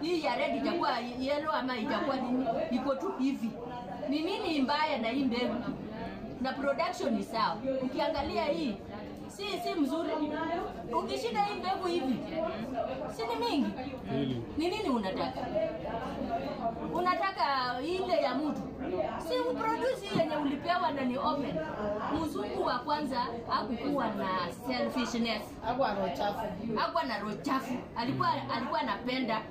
hii ya red itakuwa yellow ama itakuwa nini? Iko tu hivi. Ni nini mbaya na hii mbegu? Na production ni sawa. Ukiangalia hii si si mzuri. Ukishika hii mbegu hivi, si ni mingi? Ni nini unataka? Unataka ile ya mtu, si uproduce yenye ulipewa na ni open. Mzungu wa kwanza hakukuwa na selfishness, Hakuwa na rochafu, hakuwa na rochafu, alikuwa alikuwa anapenda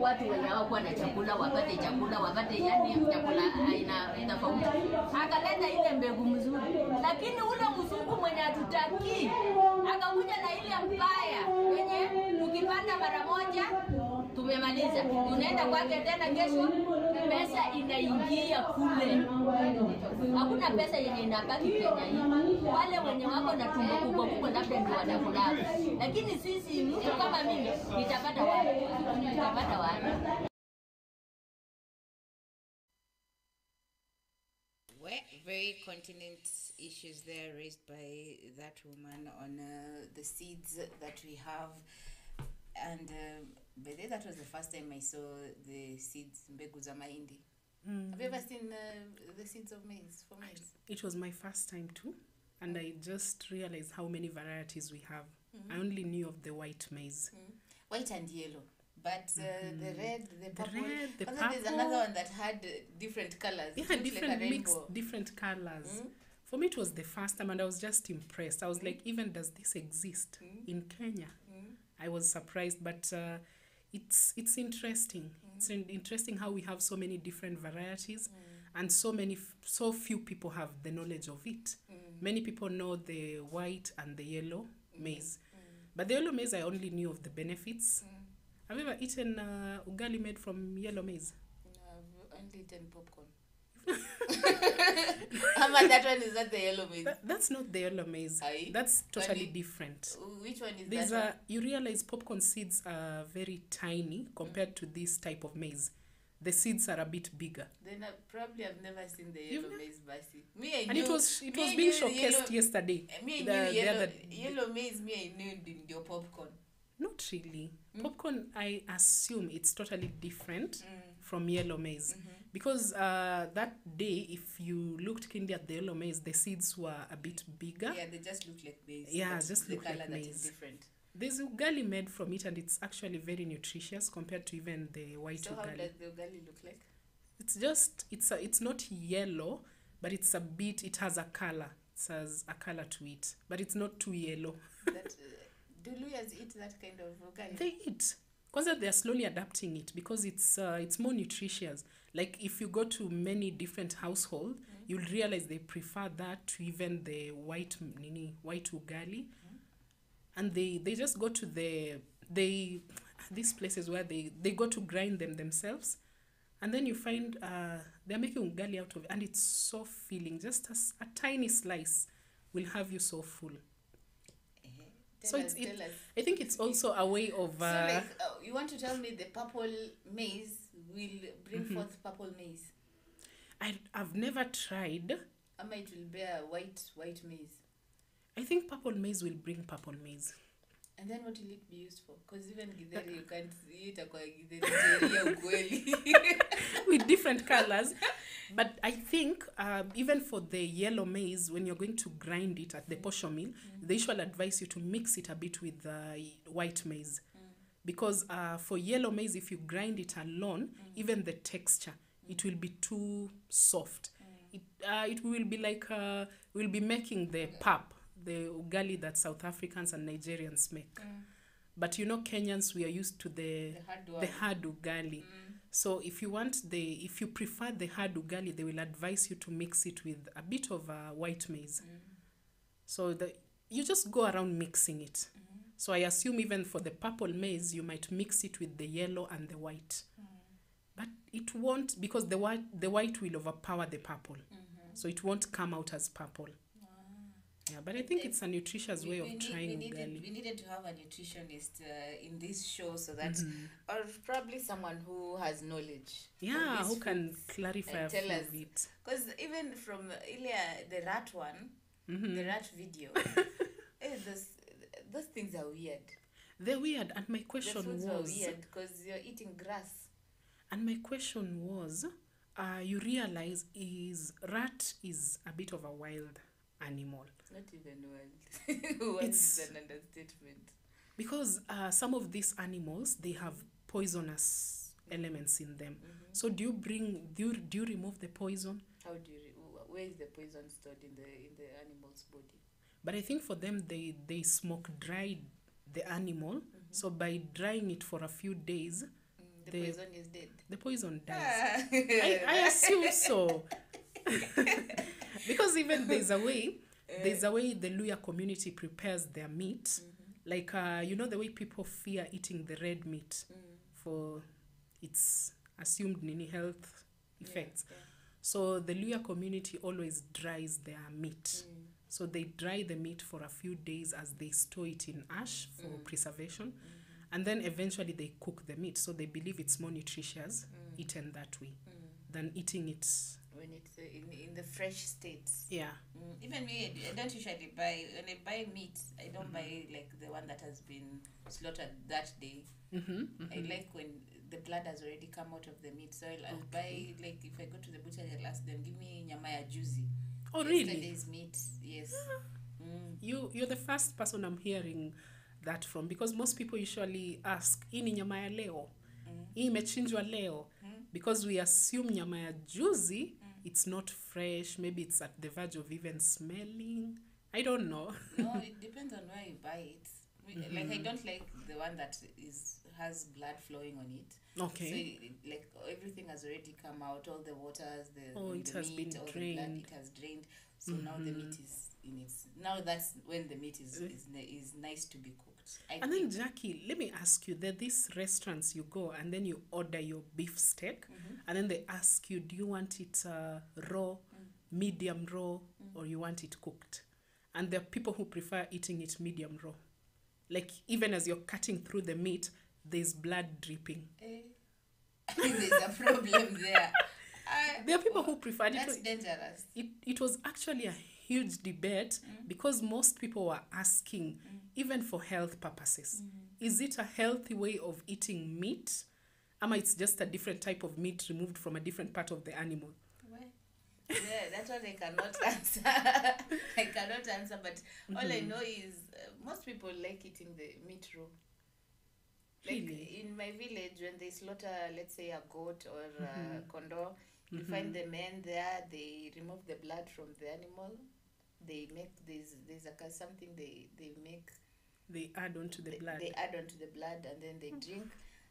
watu wenye na chakula wapate chakula, wapate yani chakula aina aina tofauti. Akaleta ile mbegu mzuri, lakini ule mzungu mwenye hatutaki akakuja na ile mbaya yenye ukipanda mara moja tumemaliza, unaenda kwake tena kesho, pesa inaingia kule. Hakuna pesa yenye inabaki Kenya hii. Wale wenye wako na tumbo kubwa kubwa labda ndio wanakula, lakini sisi, mtu kama mimi, nitapata wapi? Nitapata wapi? Very continent issues there raised by that woman on uh, the seeds that we have. And um by the way, that was the first time I saw the seeds, mbegu za mahindi. Mm. Have you ever seen uh, the seeds of maize for maize? It was my first time too, and I just realized how many varieties we have. Mm -hmm. I only knew of the white maize. Mm. White and yellow. But uh, mm. the red, the purple. the red, the purple. there's another one that had uh, different colors. Yeah, it different like a mixed, rainbow. different colors. Mm. For me, it was the first time, and I was just impressed. I was like, even does this exist in Kenya? I was surprised, but uh, it's it's interesting. It's in- interesting how we have so many different varieties, mm. and so many f- so few people have the knowledge of it. Mm. Many people know the white and the yellow mm. maize, but the yellow maize I only knew of the benefits. Have you ever eaten uh, ugali made from yellow maize? No, I've only eaten popcorn. Ama that one is not the yellow maize. That, that's not the yellow maize. Aye. That's totally Kwani- different. Which one is These that? a you realize popcorn seeds are very tiny compared to this type of maize. The seeds are a bit bigger. Then I probably have never seen the yellow You've maize basi. Me, I And it was it was being knew the showcased yellow, yesterday. Me, I knew the yellow, other- yellow maize. Me, I knew in your popcorn. Not really. Popcorn, I assume it's totally different from yellow maize. Because uh, that day, if you looked keenly at the yellow maize, the seeds were a bit bigger. Yeah, they just look like maize. Yeah, just look like maize that is different. There's ugali made from it, and it's actually very nutritious compared to even the white So how ugali. does the ugali look like? it's just it's a, it's not yellow but it's a bit it has a color it has a color to it but it's not too yellow that uh, do Luyas eat that kind of ugali? they eat kwanza they're slowly adapting it because it's uh, it's more nutritious. Like if you go to many different household mm -hmm. you'll realize they prefer that to even the white nini white ugali. Mm -hmm. and they they just go to the they these places where they they go to grind them themselves. And then you find uh, they're making ugali out of it and it's so filling. Just a, a tiny slice will have you so full Tell so us, it's it, i think it's also a way of So uh, like, uh, you want to tell me the purple maize will bring Mm-hmm. forth purple maize? I, i've never tried Ama it will bear white white maize. i think purple maize will bring purple maize And then what will it be used for? Because even githeri you can't see it kwa githeri ya ukweli. with different colors. But I think um, even for the yellow maize, when you're going to grind it at the posho mill, mm-hmm. they usually advise you to mix it a bit with the white maize. Mm-hmm. Because uh, for yellow maize, if you grind it alone, mm-hmm. even the texture, it will be too soft. It, uh, it will be like uh, we'll be making the pap, the ugali that South Africans and Nigerians make. But you know, Kenyans, we are used to the, The hard ugali. So if you want the, if you prefer the hard ugali, they will advise you to mix it with a bit of uh, white maize. So the, you just go around mixing it. So I assume even for the purple maize, you might mix it with the yellow and the white. But it won't because the white the white will overpower the purple. So it won't come out as purple. Yeah, but I think it's a nutritious way we, we of need- trying we needed, ugali. we needed to have a nutritionist uh, in this show so that, Mm-hmm. or probably someone who has knowledge. Yeah, who can clarify and tell us. Because even from earlier, the rat one, Mm-hmm. the rat video, eh, those, those things are weird. They're weird, and my The foods was, weird because you're eating grass. and my question was, uh, you realize is rat is a bit of a wild animal Not even wild. wild It's- is an understatement. because uh, some of these animals they have poisonous elements in them. So do you bring do you, do you remove the poison? How do you, re- where is the poison stored in the in the animal's body? But I think for them they they smoke dry the animal. So by drying it for a few days, Mm, the The- poison is dead. the poison dies. Ah. I, I assume so. because even there's a way, there's a way the Luya community prepares their meat. Like, uh, you know, the way people fear eating the red meat for its assumed nini health effects. yeah. So the Luya community always dries their meat. So they dry the meat for a few days as they store it in ash for preservation. And then eventually they cook the meat. So they believe it's more nutritious eaten that way than eating it. When it's uh, in in the fresh states. Yeah. Mm, even me, I don't usually buy when I buy meat. I don't buy like the one that has been slaughtered that day. Mm-hmm. I like when the blood has already come out of the meat. So I'll, I'll buy like if I go to the butcher, I'll ask them give me nyama ya juicy. Oh, really? Yesterday's meat. Yes. Mm. You you're the first person I'm hearing that from because most people usually ask hii ni nyama ya leo hii imechinjwa leo because we assume nyama ya juzi it's not fresh maybe it's at the verge of even smelling i don't know no, it depends on where you buy it. We- Like I don't like the one that is has blood flowing on it. So okay it, it- like everything has already come out, all the waters, the, Oh, the it has meat, been all the blood, it has drained. So now the meat is in its. Now that's when the meat is is, is nice to be cooked. I and then think. jackie let me ask you there these restaurants you go and then you order your beef steak and then they ask you do you want it uh, raw medium raw or you want it cooked? And there are people who prefer eating it medium raw. Like even as you're cutting through the meat there's blood dripping. Eh, there's a problem there. I, there are people who prefer it. That's dangerous. it, it was actually a huge debate mm-hmm. because most people were asking mm-hmm. even for health purposes mm-hmm. is it a healthy way of eating meat ama it's just a different type of meat removed from a different part of the animal Well, yeah, that's what I cannot answer. I cannot answer, but all I know is uh, most people like eating the meat raw. Like Really? in my village, when they slaughter, let's say, a goat or a condor, you find the men there. They remove the blood from the animal. They make this there's a something they they make they add on to the they, blood. they add onto the blood and then they drink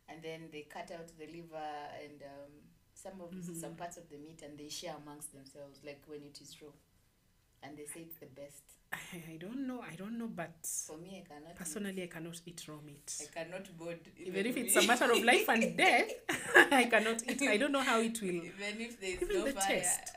and then they cut out the liver and um, some of some parts of the meat and they share amongst themselves like when it is raw and they say it's the best. I, I don't know i don't know but for me i cannot eat- personally i cannot eat raw meat. I cannot board even if it's a matter of life and death i cannot eat i don't know how it will even if there's Even no the fire taste.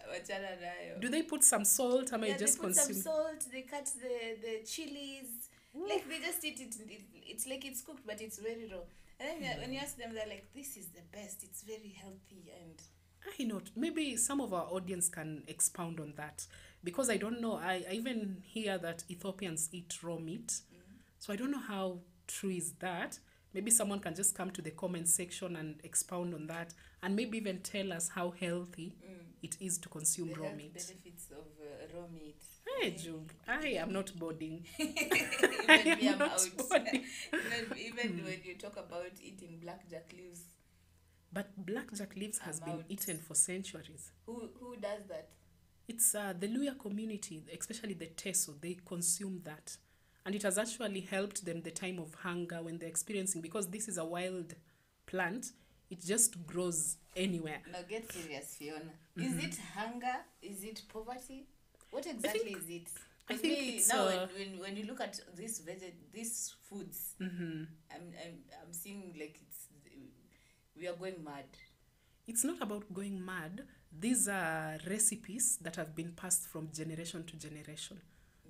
do they put some salt? Am i yeah, just they put some consume salt they cut the the chilies. Like they just eat it, it it's like it's cooked but it's very raw. And then you- when you ask them they're like this is the best it's very healthy and I know. Maybe some of our audience can expound on that because I don't know. I, I even hear that Ethiopians eat raw meat, so I don't know how true is that maybe someone can just come to the comment section and expound on that and maybe even tell us how healthy it is to consume the raw health meat benefits of uh, raw meat. hey Jube, i am not boarding even I am I'm not out. boarding. even even when you talk about eating blackjack leaves, but blackjack leaves has been out. eaten for centuries who who does that? It's uh, the Luhya community, especially the Teso, they consume that. And it has actually helped them the time of hunger when they're experiencing, because this is a wild plant, it just grows anywhere. Now get serious, Fiona. Is it hunger? Is it poverty? What exactly think- is it? I think me, now uh, when, when when you look at this veg these foods, hmm I'm I'm I'm seeing like it's we are going mad. It's not about going mad. These are recipes that have been passed from generation to generation.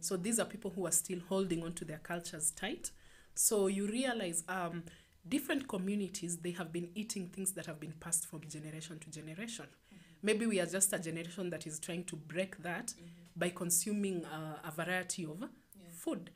So these are people who are still holding on to their cultures tight. So you realize um, different communities, they have been eating things that have been passed from generation to generation. Mm. Maybe we are just a generation that is trying to break that mm -hmm. by consuming uh, a variety of yeah. food.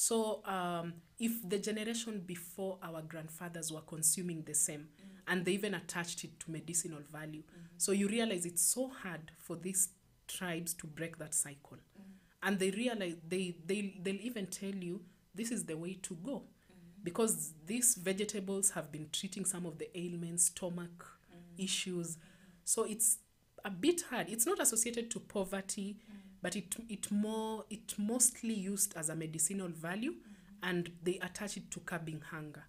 So um, if the generation before our grandfathers were consuming the same, mm. and they even attached it to medicinal value, mm-hmm. so you realize it's so hard for these tribes to break that cycle, mm. and they realize they they they'll even tell you this is the way to go, mm-hmm. because these vegetables have been treating some of the ailments, stomach mm. issues, mm-hmm. so it's a bit hard. It's not associated to poverty, but it it more it mostly used as a medicinal value, and they attach it to curbing hunger.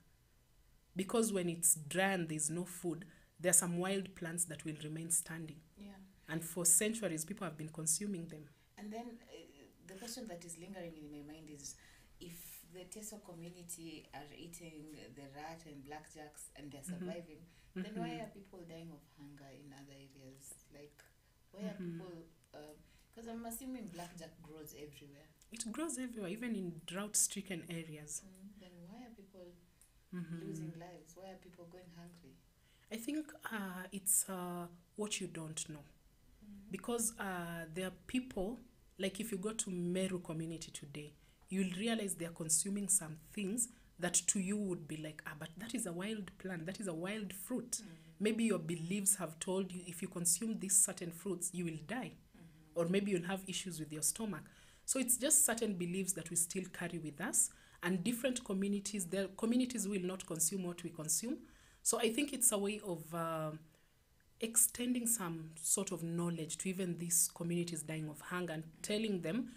Because when it's dry and there's no food, there are some wild plants that will remain standing, Yeah. and for centuries people have been consuming them. And then uh, the question that is lingering in my mind is if the Teso community are eating the rat and blackjacks and they're mm-hmm. surviving, then why mm-hmm. are people dying of hunger in other areas? Like, why are mm-hmm. people. Uh, Because I'm assuming blackjack grows everywhere. It grows everywhere, even in drought-stricken areas. Mm, then why are people Mhm. losing lives? Why are people going hungry? I think uh, it's uh, what you don't know. Because uh, there are people, like if you go to Meru community today, you'll realize they're consuming some things that to you would be like, ah, but that is a wild plant, that is a wild fruit. Maybe your beliefs have told you if you consume these certain fruits, you will die. Or maybe you'll have issues with your stomach. So it's just certain beliefs that we still carry with us. And different communities, their communities will not consume what we consume. So I think it's a way of uh, extending some sort of knowledge to even these communities dying of hunger and telling them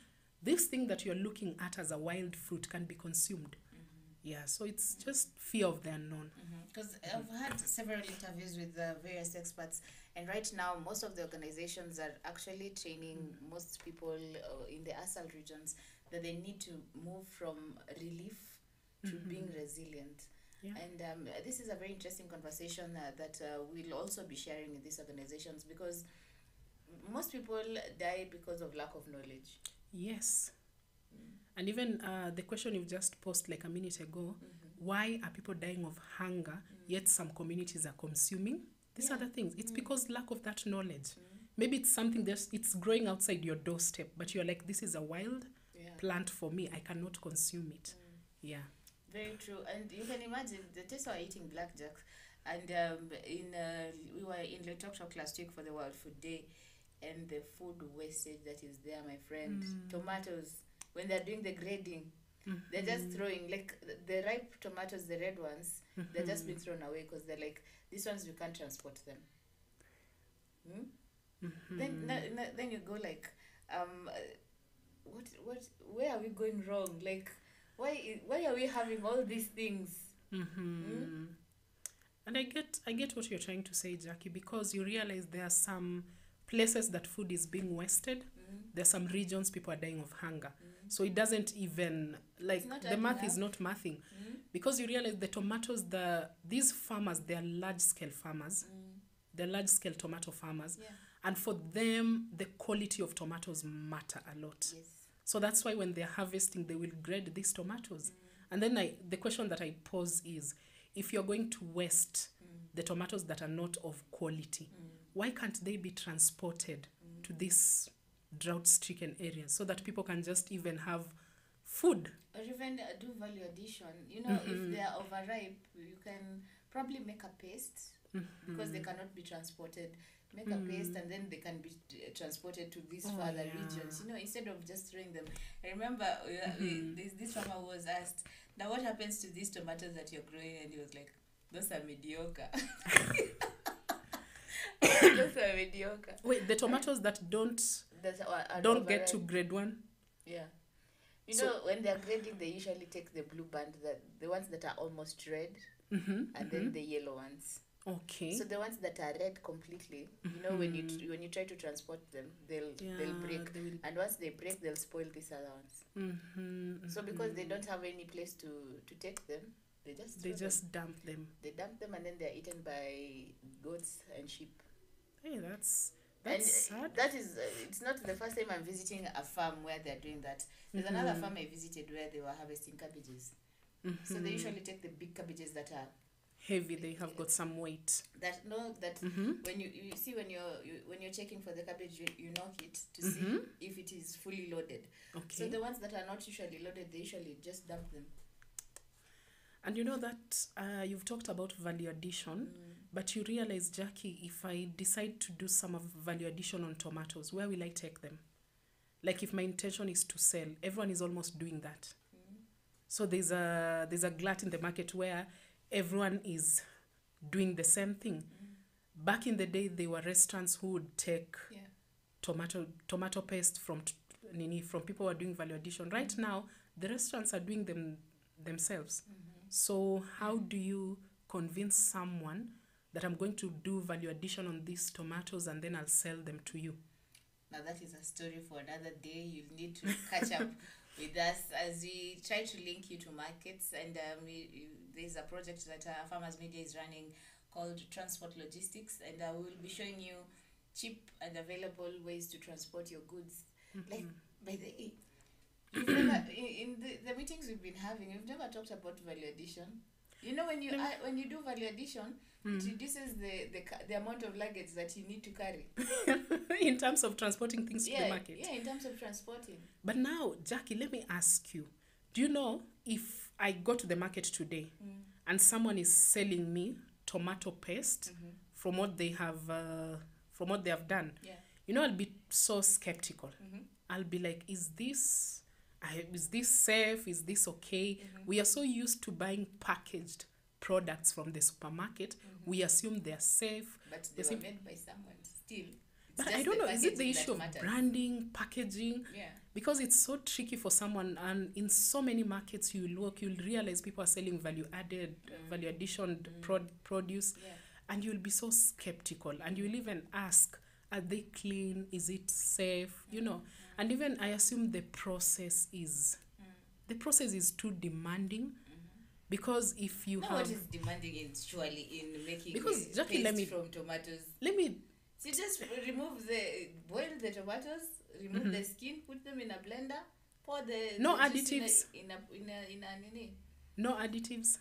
this thing that you're looking at as a wild fruit can be consumed. Yeah, so it's just fear of the unknown. Because I've had several interviews with uh, various experts, and right now, most of the organizations are actually training most people uh, in the ASAL regions that they need to move from relief to being resilient. Yeah. And um, this is a very interesting conversation uh, that uh, we'll also be sharing with these organizations because most people die because of lack of knowledge. Yes. And even uh, the question you've just posed like a minute ago, why are people dying of hunger yet some communities are consuming these other things? It's because lack of that knowledge. Maybe it's something that's it's growing outside your doorstep, but you're like, this is a wild Yeah. plant for me. I cannot consume it. Yeah. Very true, and you can imagine the Teso are eating blackjack, and um, in uh, we were in talk last week for the World Food Day, and the food wastage that is there, my friend. Tomatoes when they're doing the grading, they're just throwing like the- ripe tomatoes, the red ones, they're just being thrown away because they're like these ones we can't transport them. Hmm? Then na- na- then you go like, um, what what where are we going wrong? Like why why are we having all these things? Mm-hmm. And I get I get what you're trying to say, Jackie, because you realize there are some places that food is being wasted. There are some regions people are dying of hunger. So it doesn't even like the math is not mathing. Because you realize the tomatoes, the these farmers, they are large scale farmers. They're large scale tomato farmers. Yeah. And for them, the quality of tomatoes matter a lot. Yes. So that's why when they're harvesting, they will grade these tomatoes. And then I, the question that I pose is, if you're going to waste the tomatoes that are not of quality, why can't they be transported to these drought-stricken areas so that people can just even have food or even uh, do value addition. You know, Mhm. if they are overripe, you can probably make a paste because they cannot be transported. Make a paste and then they can be uh, transported to these Oh, further yeah. regions. You know, instead of just throwing them. I remember uh, Mhm. this this farmer was asked, "Now what happens to these tomatoes that you're growing?" And he was like, "Those are mediocre." Those are mediocre. Wait, the tomatoes that don't That's don't get to grade one. Yeah. You So- know, when they're grading, they usually take the blue band, that the ones that are almost red, Mm-hmm. and then the yellow ones. Okay. So the ones that are red completely, you know, when you tr- when you try to transport them, they'll they'll break, they will- and once they break, they'll spoil these other ones. mm-hmm. So because they don't have any place to to take them, they just they throw them. just dump them. they dump them, and then they're eaten by goats and sheep. Hey, that's that's uh, sad. that is, uh, it's not the first time I'm visiting a farm where they're doing that. There's another farm I visited where they were harvesting cabbages. So they usually take the big cabbages that are Heavy. They have got some weight. that no that Mhm. when you you see when you're you, when you're checking for the cabbage you, you knock it to see if it is fully loaded. Okay. So the ones that are not usually loaded, they usually just dump them. And you know that uh, you've talked about value addition, but you realize, Jackie, if I decide to do some value addition on tomatoes, where will I take them? Like if my intention is to sell, everyone is almost doing that. So there's a there's a glut in the market where everyone is doing the same thing. Back in the day, there were restaurants who would take Yeah. tomato tomato paste from t- nini from people who are doing value addition. Right now, the restaurants are doing them themselves. So how do you convince someone that I'm going to do value addition on these tomatoes and then I'll sell them to you? Now that is a story for another day. You'll need to catch up with us as we try to link you to markets. And um, we, there's a project that uh, Farmers Media is running called Transport Logistics, and uh, will be showing you cheap and available ways to transport your goods. Like by the never in, in the, the meetings we've been having, we've never talked about value addition. You know when you uh, when you do value addition, it reduces the, the the amount of luggage that you need to carry. in terms of transporting things to the market. yeah, in terms of transporting. But now, Jackie, let me ask you do you know if I go to the market today and someone is selling me tomato paste from what they have uh, from what they have done, Yeah. you know, I'll be so skeptical. I'll be like, is this is this safe? Is this okay? We are so used to buying packaged products from the supermarket. We assume they're safe. But The they were made by someone still. It's But I don't know, is it the issue of matters. branding, packaging? Yeah. because it's so tricky for someone and in so many markets you look you'll realize people are selling value added value addition prod, produce Yeah. and you'll be so skeptical and you'll even ask are they clean is it safe you know and even i assume the process is the process is too demanding because if you No, have what is demanding in surely in making Because, Jackie, paste let me- from tomatoes. let me So you just remove the boil the tomatoes, remove mm-hmm. the skin, put them in a blender, pour the Mm-hmm. No the additives. in a in a in a, in a nini. no additives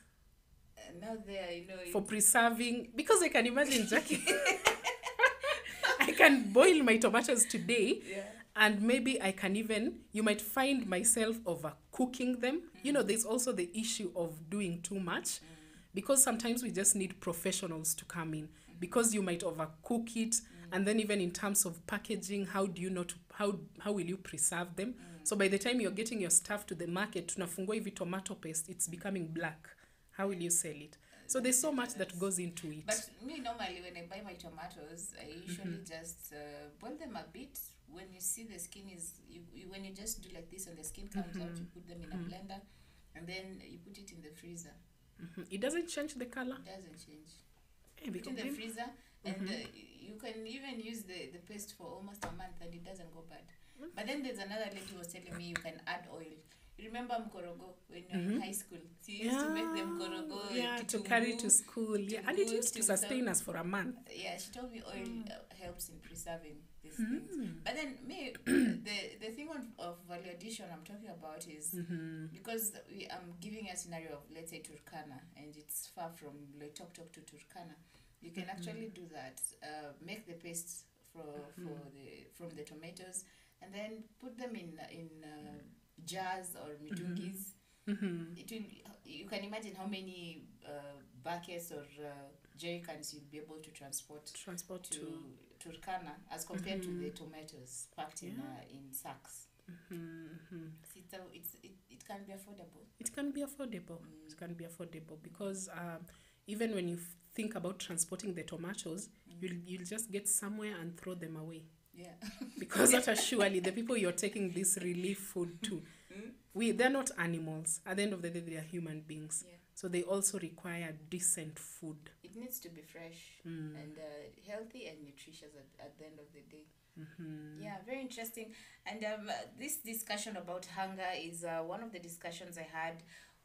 Uh, now there, you know. for preserving because I can imagine Jackie. I can boil my tomatoes today, Yeah. And maybe I can even. You might find myself overcooking them. Mm. You know, there's also the issue of doing too much, mm. because sometimes we just need professionals to come in because you might overcook it, and then even in terms of packaging, how do you know to how how will you preserve them? So by the time you're getting your stuff to the market, tunafungua hivi tomato paste, it's becoming black. How will you sell it? So there's so much that goes into it. But me normally when I buy my tomatoes, I usually mm-hmm. just uh, boil them a bit. When you see the skin is, you, you when you just do like this and the skin comes out, you put them in a blender, and then you put it in the freezer. Mhm. It doesn't change the color. It doesn't change. Eh, Put in the freezer, and uh, you can even use the, the paste for almost a month, and it doesn't go bad. But then there's another lady who was telling me you can add oil. You remember mkorogo when you were in high school? She used to make them mkorogo yeah, to carry to school. Yeah, and it used to sustain us for a month. Yeah, she told me oil Mm. helps in preserving these things. But then me, the the thing of, of value addition I'm talking about is Mm-hmm. because we, I'm giving a scenario of let's say Turkana and it's far from like Loitoktok to Turkana. You can actually do that. Uh, make the paste for for the from the tomatoes and then put them in in uh, jars or mitungis Mhm. it will you can imagine how many uh, buckets or uh, jerry cans you'll be able to transport Transport to to. Turkana as compared to the tomatoes packed in uh, in sacks. Mhm. It's, a- it's it, it can be affordable. It can be affordable. It can be affordable because um, even when you f- think about transporting the tomatoes, you'll you'll just get somewhere and throw them away. Yeah. because that are surely the people you're taking this relief food to we they're not animals at the end of the day they are human beings Yeah. So they also require decent food It needs to be fresh Mm. and uh, healthy and nutritious at, at the end of the day. Mhm. Yeah, very interesting. And um, uh, this discussion about hunger is uh, one of the discussions I had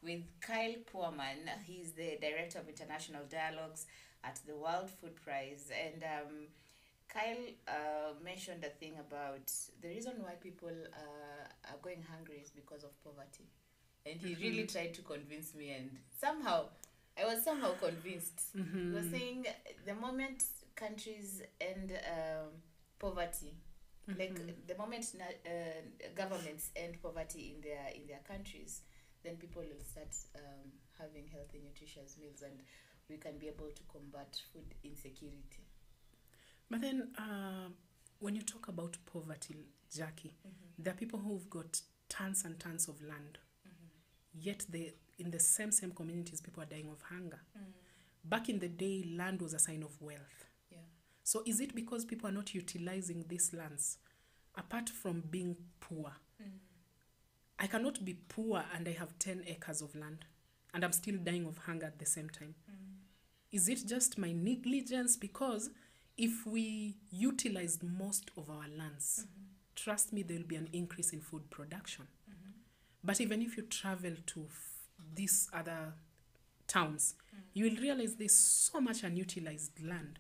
with Kyle Poorman. He's the director of international dialogues at the World Food Prize. And um, Kyle uh, mentioned a thing about the reason why people uh, are going hungry is because of poverty. And he really tried to convince me, and somehow I was somehow convinced. He was saying the moment countries end um, poverty, like the moment na- uh, governments end poverty in their in their countries, then people will start um, having healthy, nutritious meals, and we can be able to combat food insecurity. but then uh, when you talk about poverty jackie there are people who've got tons and tons of land yet they in the same same communities people are dying of hunger back in the day land was a sign of wealth Yeah. So is it because people are not utilizing these lands apart from being poor? I cannot be poor and I have 10 acres of land and I'm still dying of hunger at the same time. Is it just my negligence? Because if we utilized most of our lands, trust me, there will be an increase in food production. But even if you travel to f- these other towns, you will realize there's so much unutilized land.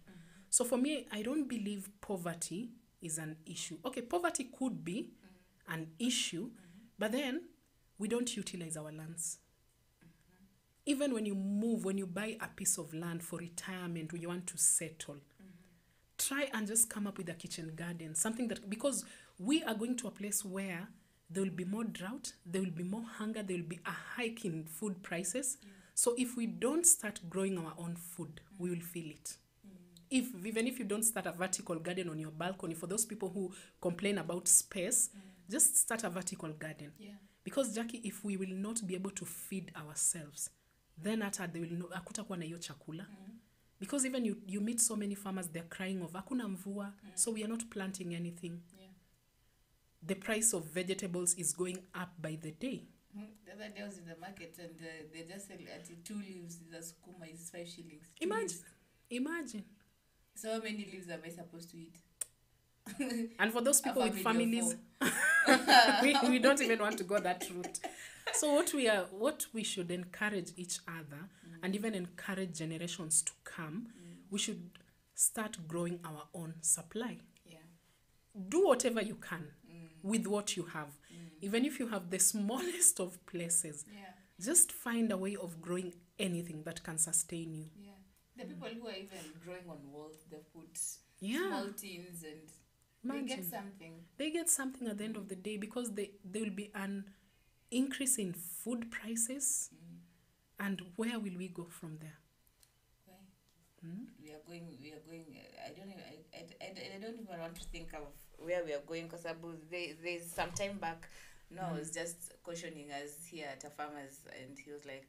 So for me, I don't believe poverty is an issue. Okay, poverty could be an issue, but then we don't utilize our lands. Even when you move, when you buy a piece of land for retirement, when you want to settle, try and just come up with a kitchen garden, something that because we are going to a place where there will be more drought, there will be more hunger, there will be a hike in food prices. So if we don't start growing our own food, mm. we will feel it. If even if you don't start a vertical garden on your balcony, for those people who complain about space, mm. just start a vertical garden. Yeah. Because Jackie, if we will not be able to feed ourselves, then hata they will no, hakutakuwa na hiyo chakula because even you, you meet so many farmers they're crying of akuna mvua so we are not planting anything. The price of vegetables is going up by the day Mhm. The other day I was in the market and uh, they just sell at two leaves. The sukuma is five shillings. Two imagine leaves. imagine So how many leaves am I supposed to eat? and for those people with families we, we don't even want to go that route so what we are what we should encourage each other and even encourage generations to come we should start growing our own supply Yeah. do whatever you can with what you have even if you have the smallest of places Yeah. just find a way of growing anything that can sustain you Yeah. The people who are even growing on walls, they put Yeah. small tins and they get something. they get something at the end of the day because they there will be an increase in food prices and where will we go from there? Hmm? We are going. We are going. uh, I don't. Even, I, I, I, I don't even want to think of where we are going there, there's some time back. No, I was just cautioning us here at a farmers, and he was like,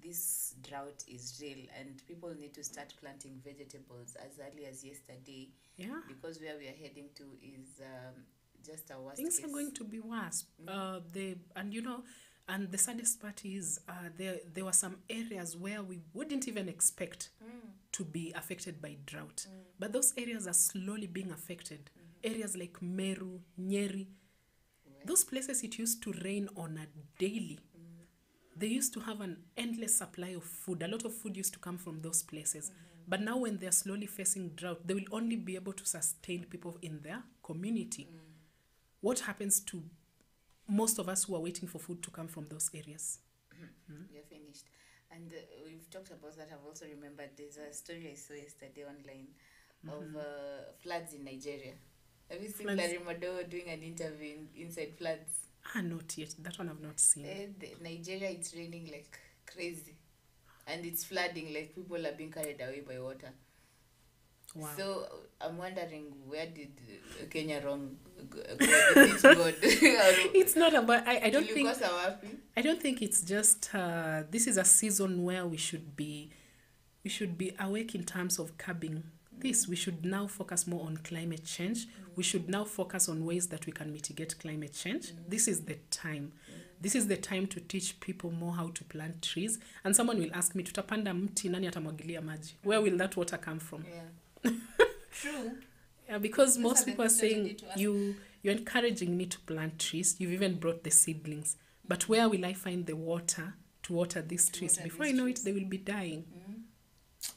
"This drought is real, and people need to start planting vegetables as early as yesterday. Yeah. Because where we are heading to is um, just a worst things case." are going to be worse. Uh they and you know and the saddest part is uh there there were some areas where we wouldn't even expect to be affected by drought. But those areas are slowly being affected areas like meru nyeri those places it used to rain on a daily. They used to have an endless supply of food. A lot of food used to come from those places. But now when they're slowly facing drought they will only be able to sustain people in their community. What happens to most of us who are waiting for food to come from those areas? We are finished. And uh, we've talked about that. I've also remembered there's a story I saw yesterday online of uh, floods in Nigeria. Have you seen Floods. Larry Madowo doing an interview in, inside floods? Ah, not yet. That one I've not seen. Uh, the, Nigeria, it's raining like crazy, and it's flooding. Like people are being carried away by water. Wow. So I'm wondering where did uh, Kenya wrong go? go- it God? it's not about. I, I don't think. I don't think it's just. Uh, this is a season where we should be, we should be awake in terms of curbing this. We should now focus more on climate change. We should now focus on ways that we can mitigate climate change. Mm -hmm. This is the time. Mm -hmm. This is the time to teach people more how to plant trees. And someone will ask me, tutapanda mti, nani atamwagilia maji? Where will that water come from? Yeah. True. Yeah, because Those most people are saying you, you you're encouraging me to plant trees. You've even brought the seedlings, but where will I find the water to water these trees? water Before these I know trees. it, they will be dying.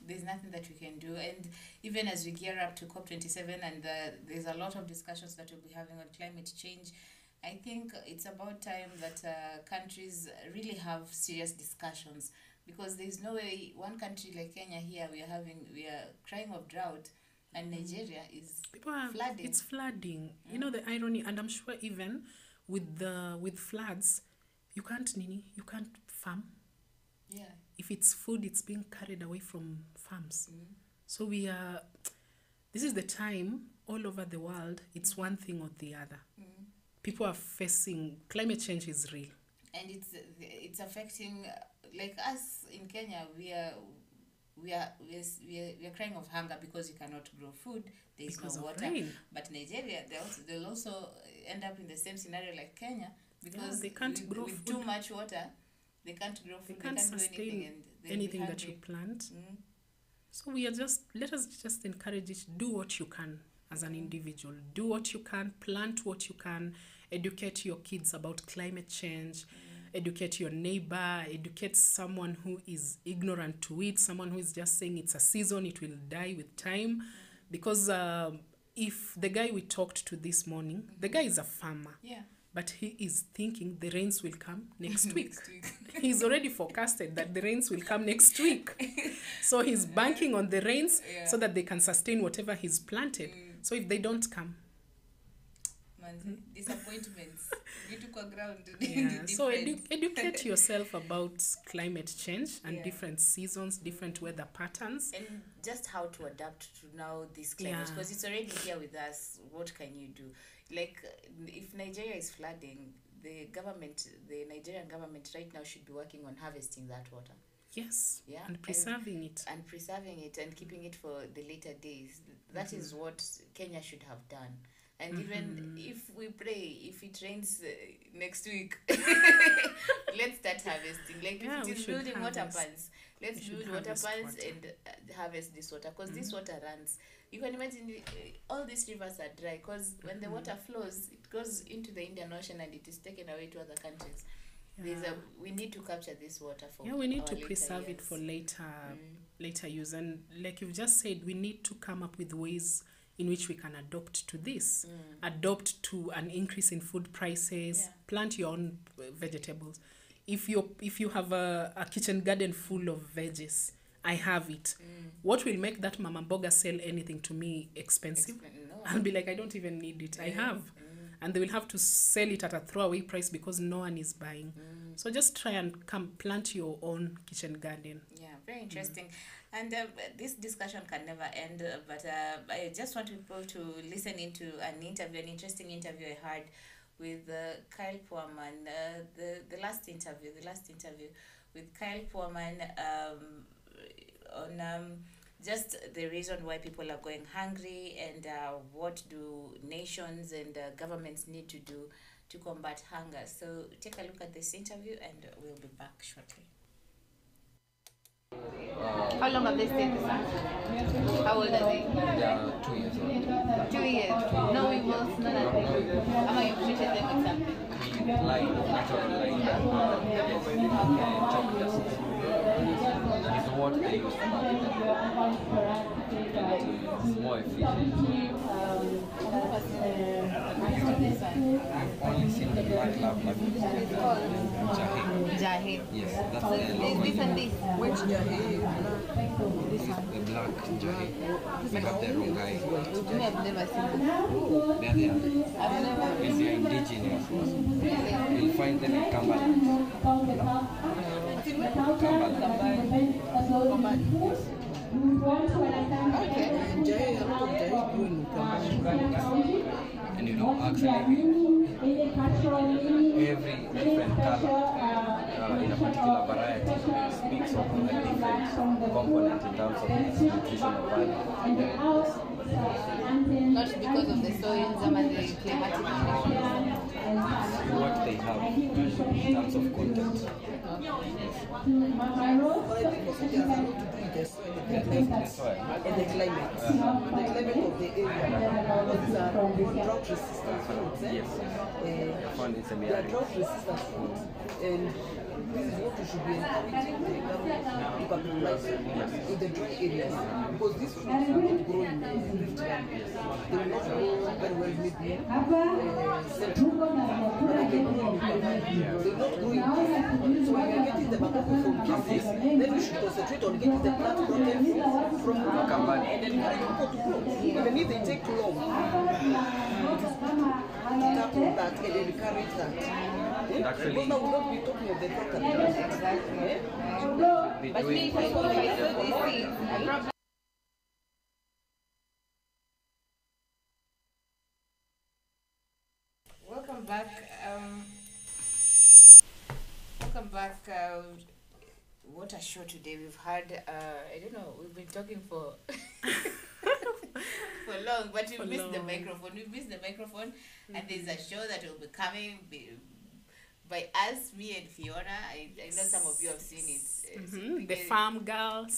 There's nothing that we can do and even as we gear up to cop27 and the, there's a lot of discussions that we'll be having on climate change i think it's about time that uh, countries really have serious discussions because there's no way one country like kenya here we are having we are crying of drought and nigeria is People are, flooding It's flooding. Mm. You know the irony, and I'm sure even with the with floods, you can't nini, you can't farm. yeah If it's food, it's being carried away from farms. So we are. This is the time all over the world. It's one thing or the other. People are facing climate change is real. and it's it's affecting like us in Kenya we are we are we are, we are, we are crying of hunger because you cannot grow food there is Because no water rain. but Nigeria they also, they'll also end up in the same scenario like Kenya because they can't we, grow with food. too much water they can't grow They food can't do anything sustain and anything that you plant. Mm. So we are just let us just encourage it. Do what you can as an individual. Do what you can. Plant what you can. Educate your kids about climate change. Educate your neighbor. Educate someone who is ignorant to it. Someone who is just saying it's a season. It will die with time, because Uh, if the guy we talked to this morning, the guy is a farmer. yeah But he is thinking the rains will come next week. Next week. he's already forecasted that the rains will come next week. So he's banking on the rains Yeah. so that they can sustain whatever he's planted. So if they don't come, Manzi, disappointments yeah. so edu- educate yourself about climate change and Yeah. different seasons, different weather patterns. and just how to adapt to now this climate Yeah. it's already here with us what can you do like if nigeria is flooding the government the nigerian government right now should be working on harvesting that water. Yes, Yeah, and and- preserving it. and preserving it and keeping it for the later days. That mm-hmm. is what kenya should have done and even if we pray if it rains uh, next week let's start harvesting. Like Yeah, if it is building harvest. water pans let's build water pans water. and uh, harvest this water because this water runs. You can imagine uh, all these rivers are dry because when the water flows it goes into the indian ocean and it is taken away to other countries. There's a we need to capture this water for Yeah, we need to preserve preserve it for later later use. And like you've just said, we need to come up with ways in which we can adopt to this. mm. Adopt to an increase in food prices. Yeah. Plant your own uh, vegetables. If you if you have a, a kitchen garden full of veggies, I have it. Mm. What will make that mama boga sell anything to me expensive? Expen- no. I'll be like, I don't even need it. I have. Mm. And they will have to sell it at a throwaway price because no one is buying. So just try and come plant your own kitchen garden. Yeah, very interesting. And uh, this discussion can never end, uh, but uh, I just want people to listen into an interview, an interesting interview I had with uh, Kyle Poorman. Uh, the, the last interview, the last interview with Kyle Poorman um, on um, just the reason why people are going hungry and uh, what do nations and uh, governments need to do to combat hunger. So take a look at this interview and we'll be back shortly. How long have they stayed? How old are they? They are two years old. Two years. No weevils, none of them. Ama you treated them with something. Lie, natural lie, yes, uh, chalk dust. It's what they use to market them. It's more efficient. Jahid. Jahid. Yes, that's So the this, logo. this and this. Which Jahid? This the black Mark, Joy. We have the Rongai. Me, I've never seen them. They're there. I've never And they are indigenous. You'll find them in Cumberland. And you know, actually, every different color uh, in a particular variety speaks of a different component in terms of its nutritional value. Not because of the soil, some of the climatic conditions. What they have in terms of content. The and the climate. The climate of the area. It's uh, drought resistant fruits. Eh? Yes. Uh, they are drought resistant. And this is what you should be encouraging to capitalize in the dry areas. Because these fruits will not grow in Rift Valley. They will not grow very well maybe uh, central. They not So we are getting the from then should the plant from and to. Even if they take long, that. Actually- we'll not be talking of the fact Exactly. But me, if I go, if I saw these things, I probably Welcome back. Um, welcome back. Uh, what a show today. We've had, uh, I don't know, we've been talking for for long, but we For missed the microphone. We missed the microphone, and there's a show that will be coming be, by us, me and Fiona. I, I know some of you have seen it. Uh, -hmm. The farm girls.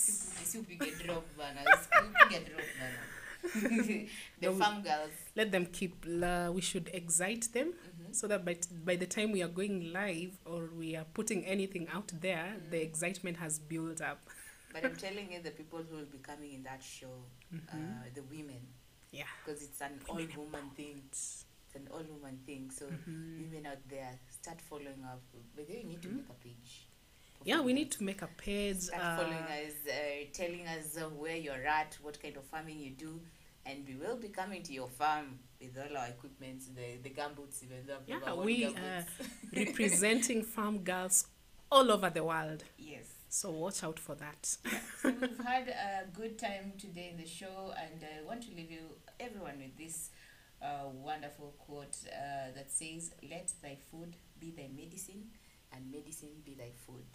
Supige drop bana. a drop bana. the No, farm girls. Let them keep. Uh, we should excite them mm-hmm. so that by, t- by the time we are going live or we are putting anything out there, mm-hmm. the excitement has built up. But I'm telling you, the people who will be coming in that show, mm-hmm. uh, the women, Yeah. because it's an all woman thing. It's an all woman thing. So women out there, start following up. But then you need to make a page. Yeah, we need to make a page. start uh, following us, uh, telling us uh, where you're at, what kind of farming you do, and we will be coming to your farm with all our equipment, the the gumboots, even though Yeah, we uh, gumboots. representing farm girls all over the world. yes. So watch out for that. so we've had a good time today in the show, and I want to leave you everyone with this uh, wonderful quote uh, that says, "Let thy food be thy medicine, and medicine be thy food."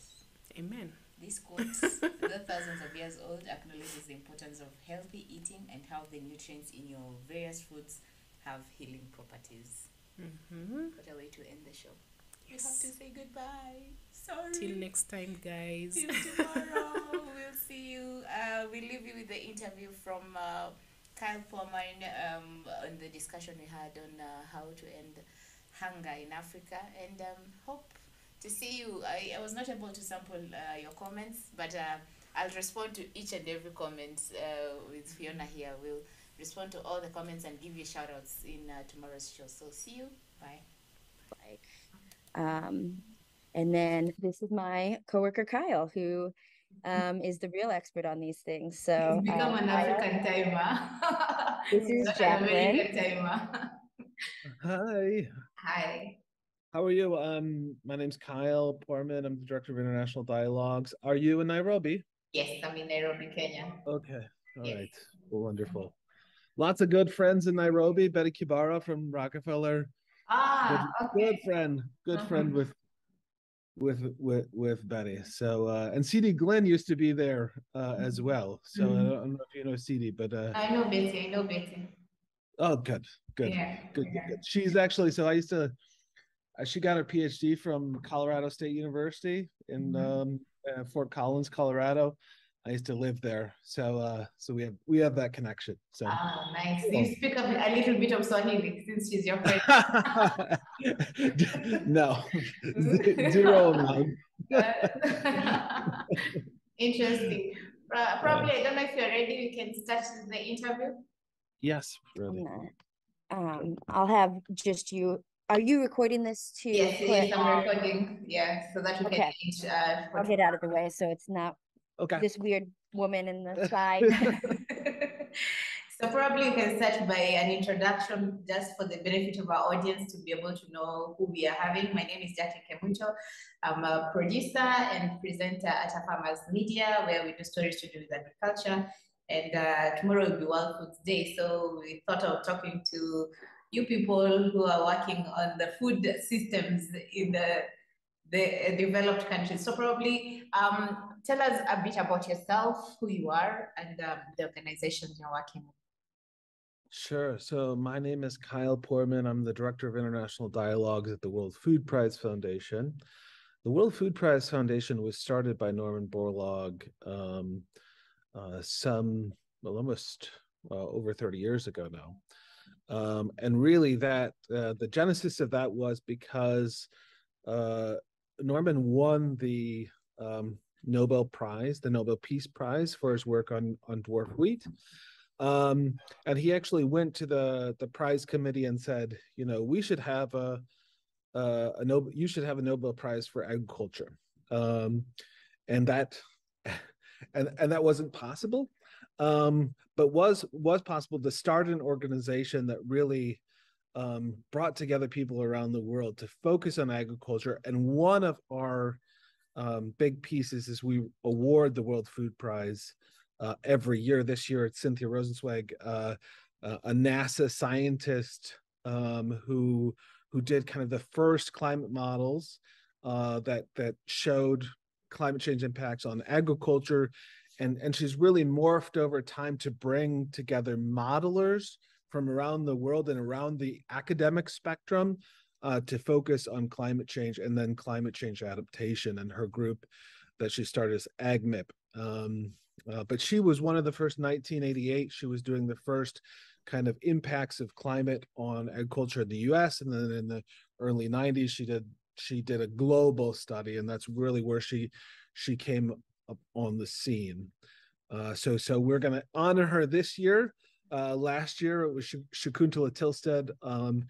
Amen. This quote, though thousands of years old, acknowledges the importance of healthy eating and how the nutrients in your various foods have healing properties. hmm What a way to end the show. We have to say goodbye. Sorry. Till next time, guys. Till tomorrow. we'll see you. Uh, we leave you with the interview from uh, Kyle Poorman um, on the discussion we had on uh, how to end hunger in Africa. And um, hope to see you. I, I was not able to sample uh, your comments, but uh, I'll respond to each and every comment uh, with Fiona here. We'll respond to all the comments and give you shout outs in uh, tomorrow's show. So see you. Bye. Bye. Um, and then this is my coworker Kyle, who um, is the real expert on these things. So Become um, an Kyle, African timer. This is Not an American Jacqueline. timer. Hi. Hi. How are you? Um, my name's Kyle Poorman. I'm the director of international dialogues. Are you in Nairobi? Yes, I'm in Nairobi, Kenya. Okay. All right. Yes. Wonderful. Lots of good friends in Nairobi. Betty Kibaara from Rockefeller. Ah, good, okay. good friend. Good friend Mhm. with with with with Betty. So uh and CD Glin used to be there uh as well. So I Mhm. don't, I don't know if you know CD, but uh I know Betty. I know Betty. oh good, good, Yeah, good, good, good. She's actually so I used to uh, she got her PhD from Colorado State University in Mhm. um uh, Fort Collins, Colorado. I used to live there. So uh so we have we have that connection. So Ah, nice. Oh. You speak a, a little bit of Swahili since she's your friend. no. Zero amount. Interesting. Uh, probably, I don't know if you're ready. We can start the interview. Yes, really. um, I'll have just you. Are you recording this too? Yes, yes, I'm recording. Yeah, so that we can Okay. change. Uh, I'll get out of the way so it's not Okay. this weird woman in the side. So probably you can start by an introduction just for the benefit of our audience to be able to know who we are having. My name is Jackie Kemucho. I'm a producer and presenter at Farmers Media, where we do stories to do with agriculture. And uh, tomorrow will be World Foods Day. So we thought of talking to you people who are working on the food systems in the, the developed countries. So probably um, tell us a bit about yourself, who you are, and um, the organizations you're working with. Sure. So my name is Kyle Poorman. I'm the Director of International Dialogues at the World Food Prize Foundation. The World Food Prize Foundation was started by Norman Borlaug um, uh, some, well, almost over 30 years ago now. Um, and really, that uh, the genesis of that was because uh, Norman won the um, Nobel Prize, the Nobel Peace Prize, for his work on on dwarf wheat. Um, and he actually went to the the prize committee and said, you know, we should have a a, a Nobel, you should have a Nobel Prize for agriculture, um, and that and and that wasn't possible, um, but was was possible to start an organization that really um, brought together people around the world to focus on agriculture. And one of our um, big pieces is we award the World Food Prize uh, every year. This year, it's Cynthia Rosenzweig, uh, uh, a NASA scientist um, who who did kind of the first climate models uh, that that showed climate change impacts on agriculture, and and she's really morphed over time to bring together modelers from around the world and around the academic spectrum uh, to focus on climate change and then climate change adaptation. And her group that she started is AgMIP. Um, uh, but she was one of the first 1988. She was doing the first kind of impacts of climate on agriculture in the U.S. And then in the early 90s, she did she did a global study, and that's really where she she came up on the scene. Uh, so so we're going to honor her this year. Uh, last year it was Sh- Shakuntala Thilsted um,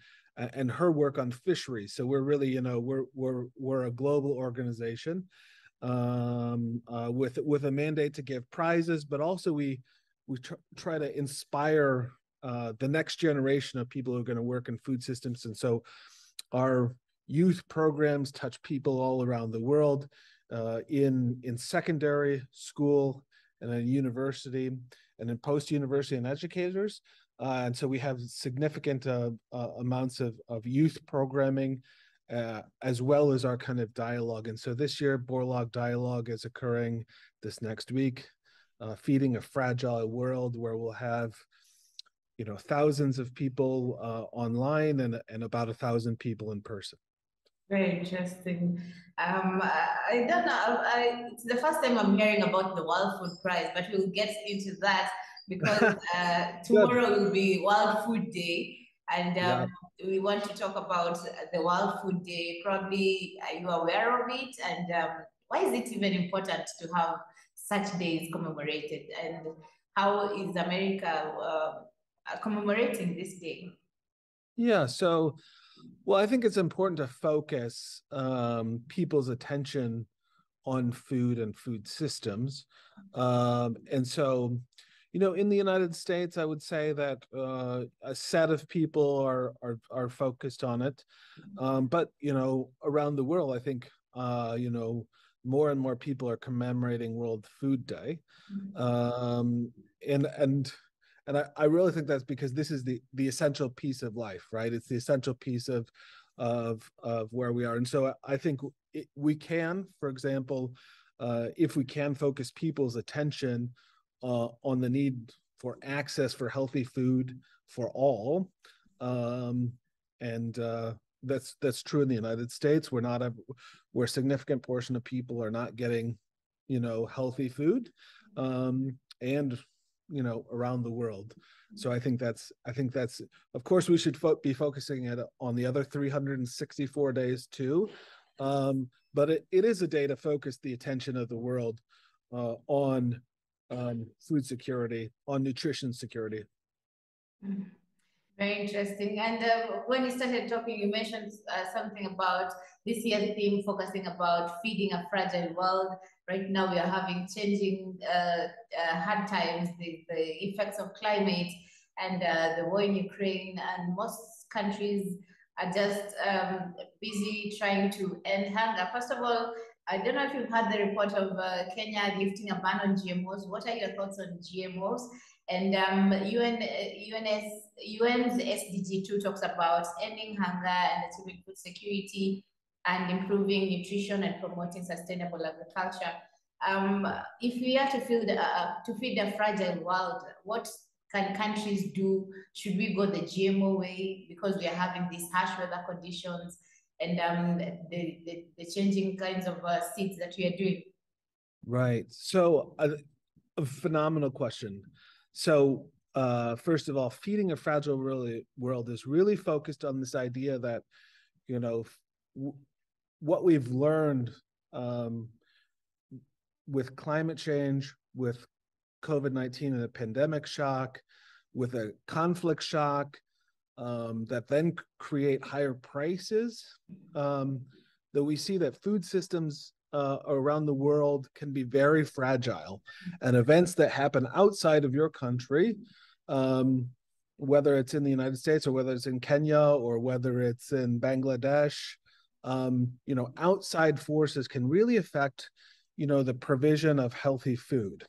and her work on fisheries. So we're really you know we're we're we're a global organization um, uh, with with a mandate to give prizes, but also we we tr- try to inspire uh, the next generation of people who are going to work in food systems, and so our youth programs touch people all around the world uh, in in secondary school and in university and in post university and educators. Uh, and so we have significant uh, uh, amounts of, of youth programming uh, as well as our kind of dialogue. And so this year, Borlaug Dialogue is occurring this next week, uh, feeding a fragile world, where we'll have, you know, thousands of people uh, online and and about a thousand people in person. Very interesting. Um, I don't know. I, it's the first time I'm hearing about the World Food Prize, but we'll get into that because uh, tomorrow will be World Food Day. And um, yeah. we want to talk about the World Food Day. Probably are you aware of it? And um, why is it even important to have such days commemorated? And how is America uh, commemorating this day? Yeah, so, well, I think it's important to focus um, people's attention on food and food systems. Um, and so, you know, in the United States, I would say that uh, a set of people are are are focused on it, um, but you know, around the world, I think uh, you know more and more people are commemorating World Food Day, um, and and and I, I really think that's because this is the the essential piece of life, right? It's the essential piece of of of where we are, and so I think it, we can, for example, uh, if we can focus people's attention uh, on the need for access for healthy food for all. Um, and uh, that's that's true in the United States. We're not a where a significant portion of people are not getting, you know, healthy food, um, and you know around the world. So I think that's I think that's of course we should fo- be focusing it on the other 364 days too, um, but it, it is a day to focus the attention of the world uh, on um, food security, on nutrition security. Very interesting. And uh, when you started talking, you mentioned uh, something about this year's theme focusing about feeding a fragile world. right now we are having changing uh, uh, hard times, the, the effects of climate and uh, the war in Ukraine, and most countries are just um, busy trying to end hunger. First of all, I don't know if you've heard the report of uh, Kenya lifting a ban on GMOs. What are your thoughts on GMOs? And um, UN, UNS, UN's SDG 2 talks about ending hunger and achieving food security and improving nutrition and promoting sustainable agriculture. Um, if we are to feed, uh, to feed a fragile world, what can countries do? Should we go the GMO way because we are having these harsh weather conditions and um, the, the, the changing kinds of uh, seeds that we are doing? Right. So, uh, a phenomenal question. So, uh, first of all, feeding a fragile really, world is really focused on this idea that, you know, what we've learned um, with climate change, with COVID 19 and a pandemic shock, with a conflict shock um, that then create higher prices, um, that we see that food systems uh, around the world can be very fragile. And events that happen outside of your country, um, whether it's in the United States or whether it's in Kenya or whether it's in Bangladesh, um, you know, outside forces can really affect, you know, the provision of healthy food.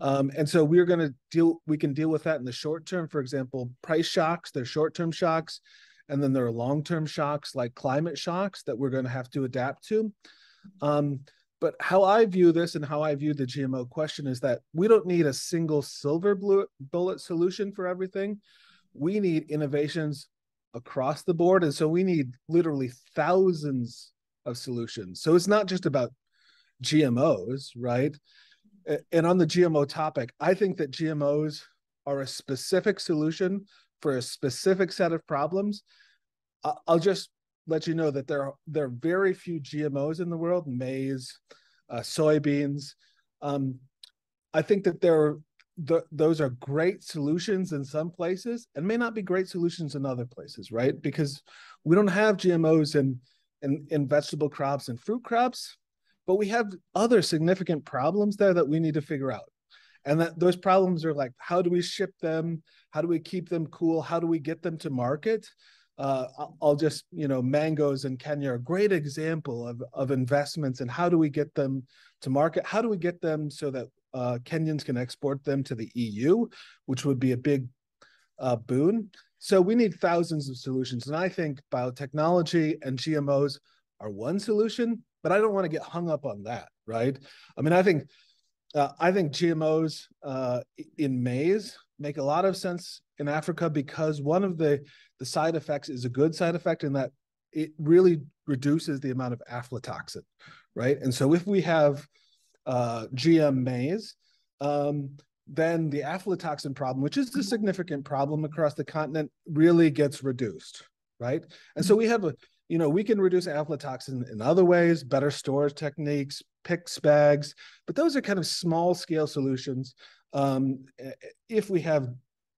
Um, and so we're going to deal, we can deal with that in the short term. For example, price shocks, they're short term shocks. And then there are long term shocks like climate shocks that we're going to have to adapt to. Um, but how I view this and how I view the GMO question is that we don't need a single silver bullet solution for everything. We need innovations across the board. And so we need literally thousands of solutions. So it's not just about GMOs, right? And on the GMO topic, I think that GMOs are a specific solution for a specific set of problems. I'll just let you know that there are there are very few GMOs in the world: maize, uh, soybeans. Um, I think that there are the, those are great solutions in some places and may not be great solutions in other places, right? Because we don't have GMOs in, in, in vegetable crops and fruit crops, but we have other significant problems there that we need to figure out. And that those problems are like, how do we ship them? How do we keep them cool? How do we get them to market? Uh, I'll just, you know, mangoes in Kenya are a great example of, of investments and how do we get them to market? How do we get them so that uh, Kenyans can export them to the EU, which would be a big uh, boon. So we need thousands of solutions. And I think biotechnology and GMOs are one solution, but I don't want to get hung up on that, right? I mean, I think uh, I think GMOs uh, in maize make a lot of sense in Africa because one of the the side effects is a good side effect in that it really reduces the amount of aflatoxin, right? And so if we have uh, GM maize, um, then the aflatoxin problem, which is a significant problem across the continent, really gets reduced, right? And so we have a, you know, we can reduce aflatoxin in other ways, better storage techniques, PICS bags, but those are kind of small scale solutions. Um, if we have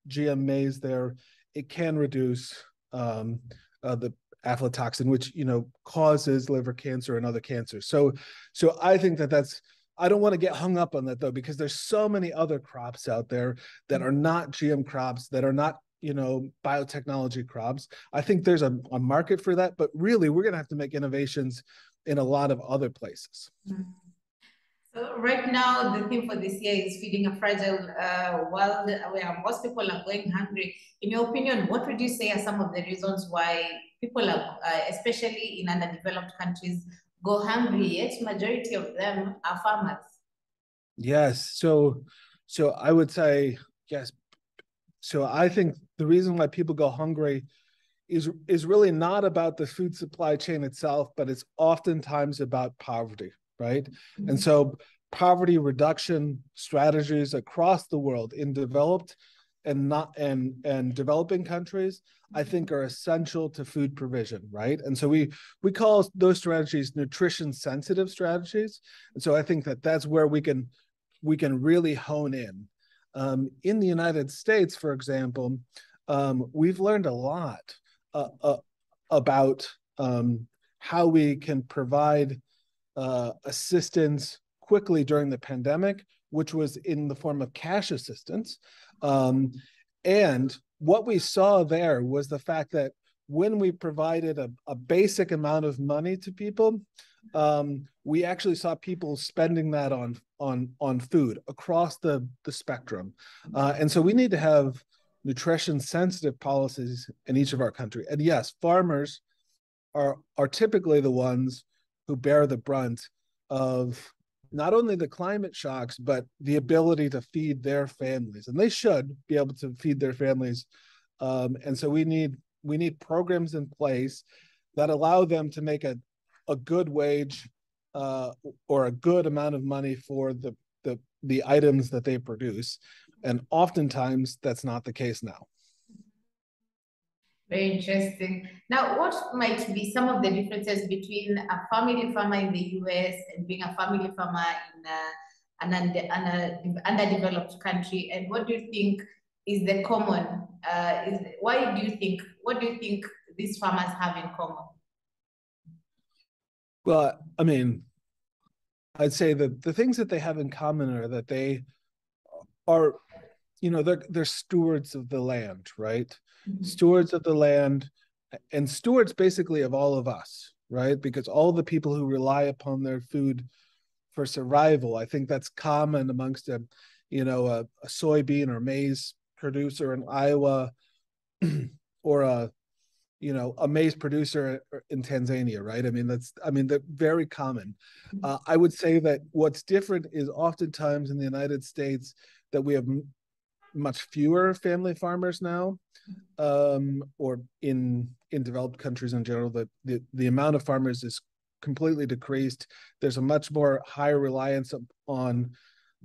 GM maize there, it can reduce um, uh, the aflatoxin, which you know causes liver cancer and other cancers. So, so I think that that's I don't want to get hung up on that though, because there's so many other crops out there that are not GM crops, that are not, you know, biotechnology crops. I think there's a, a market for that, but really we're going to have to make innovations in a lot of other places. So right now, the theme for this year is feeding a fragile uh, world where most people are going hungry. In your opinion, what would you say are some of the reasons why people are, uh, especially in underdeveloped countries, go hungry, yet majority of them are farmers. Yes. So so I would say yes. So I think the reason why people go hungry is is really not about the food supply chain itself, but it's oftentimes about poverty, right? Mm-hmm. And so poverty reduction strategies across the world in developed and not and and developing countries i mm-hmm. think are essential to food provision right and so we we call those strategies nutrition sensitive strategies and so i think that that's where we can we can really hone in um, in the united states for example um, we've learned a lot uh, uh, about um, how we can provide uh, assistance quickly during the pandemic, which was in the form of cash assistance. Um, and what we saw there was the fact that when we provided a, a basic amount of money to people, um, we actually saw people spending that on on on food across the the spectrum, uh, and so we need to have nutrition sensitive policies in each of our country. And yes, farmers are are typically the ones who bear the brunt of not only the climate shocks but the ability to feed their families, and they should be able to feed their families. Um, and so we need we need programs in place that allow them to make a a good wage uh, or a good amount of money for the the the items that they produce, and oftentimes that's not the case now. Very interesting. Now, what might be some of the differences between a family farmer in the US and being a family farmer in an, under, an underdeveloped country? And what do you think is the common? Uh, is why do you think? What do you think these farmers have in common? Well, I mean, I'd say that the things that they have in common are that they are, you know, they're they're stewards of the land, right? Mm-hmm. Stewards of the land, and stewards basically of all of us, right? Because all the people who rely upon their food for survival, I think that's common amongst a, you know, a, a soybean or maize producer in Iowa, or a you know a maize producer in Tanzania, right? I mean that's I mean they're very common. Mm-hmm. Uh, I would say that what's different is oftentimes in the United States that we have m- much fewer family farmers now, um, or in in developed countries in general, the, the the amount of farmers is completely decreased. There's a much more higher reliance on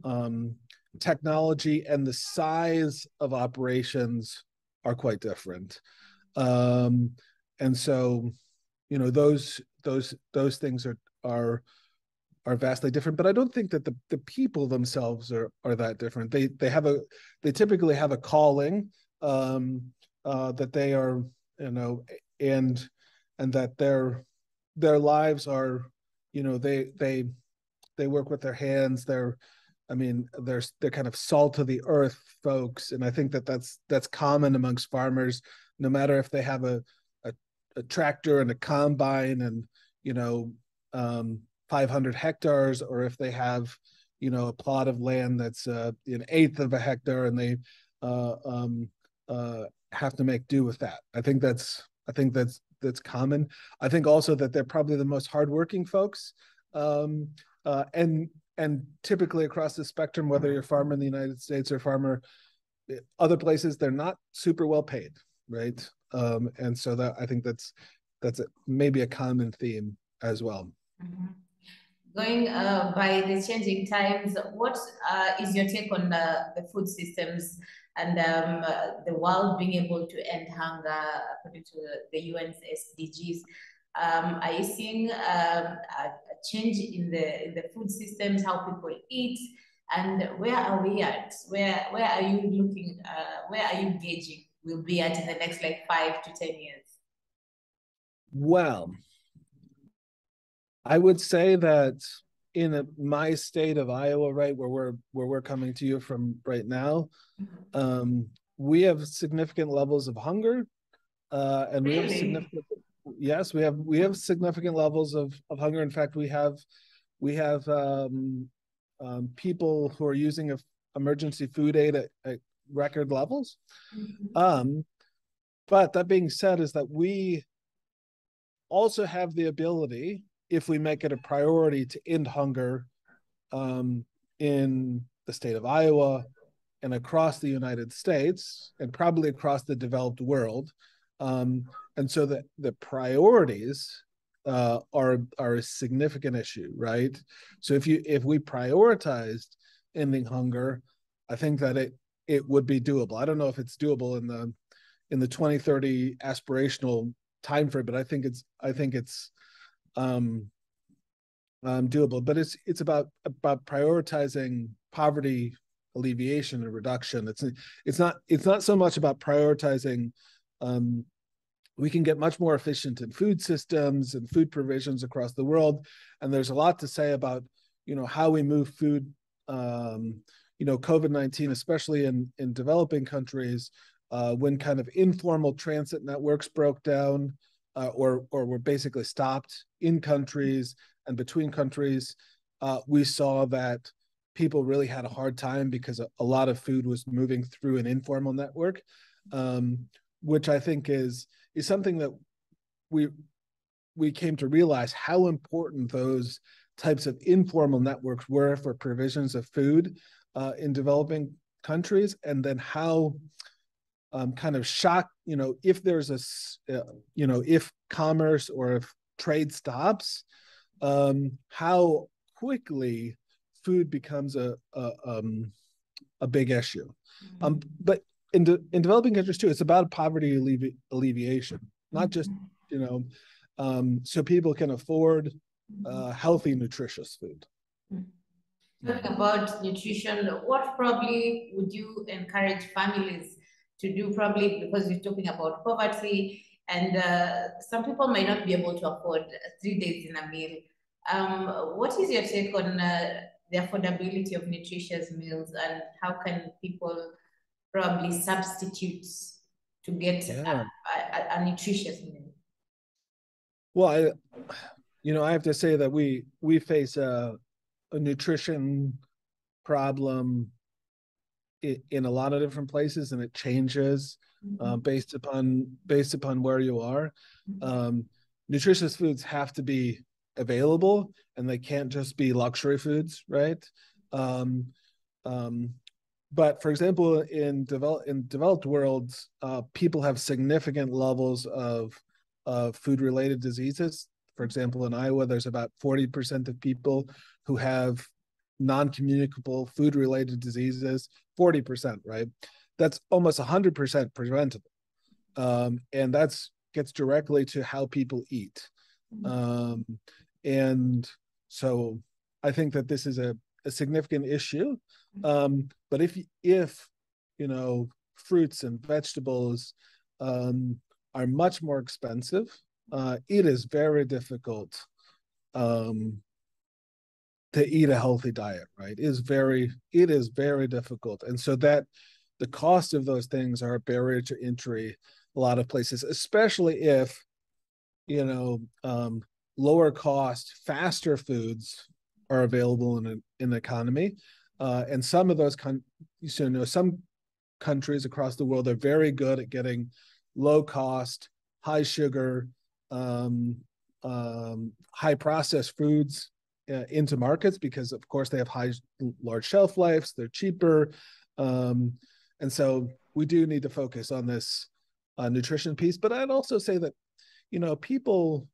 um, technology, and the size of operations are quite different um, and so you know those those those things are are are vastly different but i don't think that the the people themselves are are that different. They they have a they typically have a calling um uh that they are you know and and that their their lives are you know they they they work with their hands. They're i mean there's they're kind of salt of the earth folks. And i think that that's that's common amongst farmers no matter if they have a, a, a tractor and a combine and you know um, 500 hectares or if they have you know a plot of land that's uh, an eighth of a hectare and they uh, um, uh, have to make do with that. I think that's i think that's that's common. I think also that they're probably the most hardworking folks um, uh, and and typically across the spectrum whether you're a farmer in the united states or farmer eh, other places they're not super well paid right? Um, and so that I think that's that's a, maybe a common theme as well. Mm-hmm. Going uh, by the changing times, what uh, is your take on the, the food systems and um, the world being able to end hunger according to the UN's SDGs? Um, are you seeing um, a, a, change in the in the food systems, how people eat, and where are we at? Where where are you looking? Uh, where are you gauging will be at in the next like five to 10 years? Well, I would say that in a, my state of Iowa, right where we're where we're coming to you from right now, mm-hmm. um, we have significant levels of hunger, uh, and we have significant. Yes, we have we have significant levels of of hunger. In fact, we have we have um, um, people who are using a, emergency food aid at, at record levels. Mm-hmm. Um, but that being said, is that we also have the ability, if we make it a priority, to end hunger um, in the state of Iowa and across the United States and probably across the developed world. Um, and so the, the priorities uh, are are a significant issue, right? So if you if we prioritized ending hunger, I think that it it would be doable. I don't know if it's doable in the in the 2030 aspirational time frame, but I think it's I think it's um, um, doable. But it's it's about about prioritizing poverty alleviation and reduction. It's it's not it's not so much about prioritizing. Um, we can get much more efficient in food systems and food provisions across the world, and there's a lot to say about you know how we move food um, you know covid-19 especially in in developing countries uh, when kind of informal transit networks broke down uh, or or were basically stopped in countries and between countries uh, we saw that people really had a hard time because a, a lot of food was moving through an informal network um, which i think is is something that we we came to realize how important those types of informal networks were for provisions of food uh, in developing countries, and then how um, kind of shock, you know, if there's a, uh, you know, if commerce or if trade stops, um, how quickly food becomes a a, um, a big issue. Mm-hmm. Um, but in de- in developing countries too, it's about poverty allevi- alleviation, not just mm-hmm. you know, um, so people can afford uh, healthy, nutritious food. Talking about nutrition, what probably would you encourage families to do? Probably because you're talking about poverty, and uh, some people might not be able to afford three days in a meal. Um, what is your take on uh, the affordability of nutritious meals, and how can people probably substitute to get yeah. a, a, a nutritious meal? Well, I, you know, I have to say that we we face a, a nutrition problem in, in, a lot of different places, and it changes mm-hmm. uh, based upon based upon where you are. Mm-hmm. Um, nutritious foods have to be available, and they can't just be luxury foods, right? Um, um, but for example, in develop in developed worlds, uh, people have significant levels of of food related diseases. For example, in Iowa, there's about 40% of people who have non communicable food related diseases, 40%, right? That's almost 100% preventable. Um, and that's gets directly to how people eat. Um, and so I think that this is a, a significant issue. Um, but if if you know fruits and vegetables um, are much more expensive. Uh, it is very difficult um, to eat a healthy diet, right? is very, it is very difficult. And so that the cost of those things are a barrier to entry a lot of places, especially if, you know, um, lower cost, faster foods are available in, a, in the economy. Uh, and some of those, con- you know, some countries across the world are very good at getting low cost, high sugar, um, um, high processed foods uh, into markets because, of course, they have high, large shelf lives. They're cheaper, um, and so we do need to focus on this uh, nutrition piece. But I'd also say that, you know, people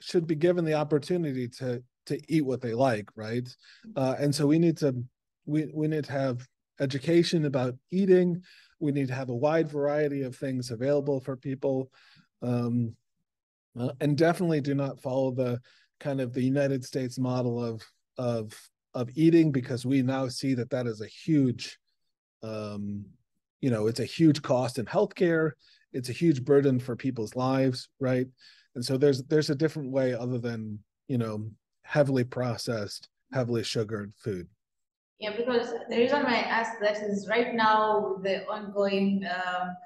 should be given the opportunity to to eat what they like, right? Uh, and so we need to we we need to have education about eating we need to have a wide variety of things available for people um, uh, and definitely do not follow the kind of the united states model of of of eating because we now see that that is a huge um, you know it's a huge cost in healthcare. It's a huge burden for people's lives right? And so there's there's a different way other than you know heavily processed heavily sugared food. Yeah, because the reason why I ask that is right now the ongoing um,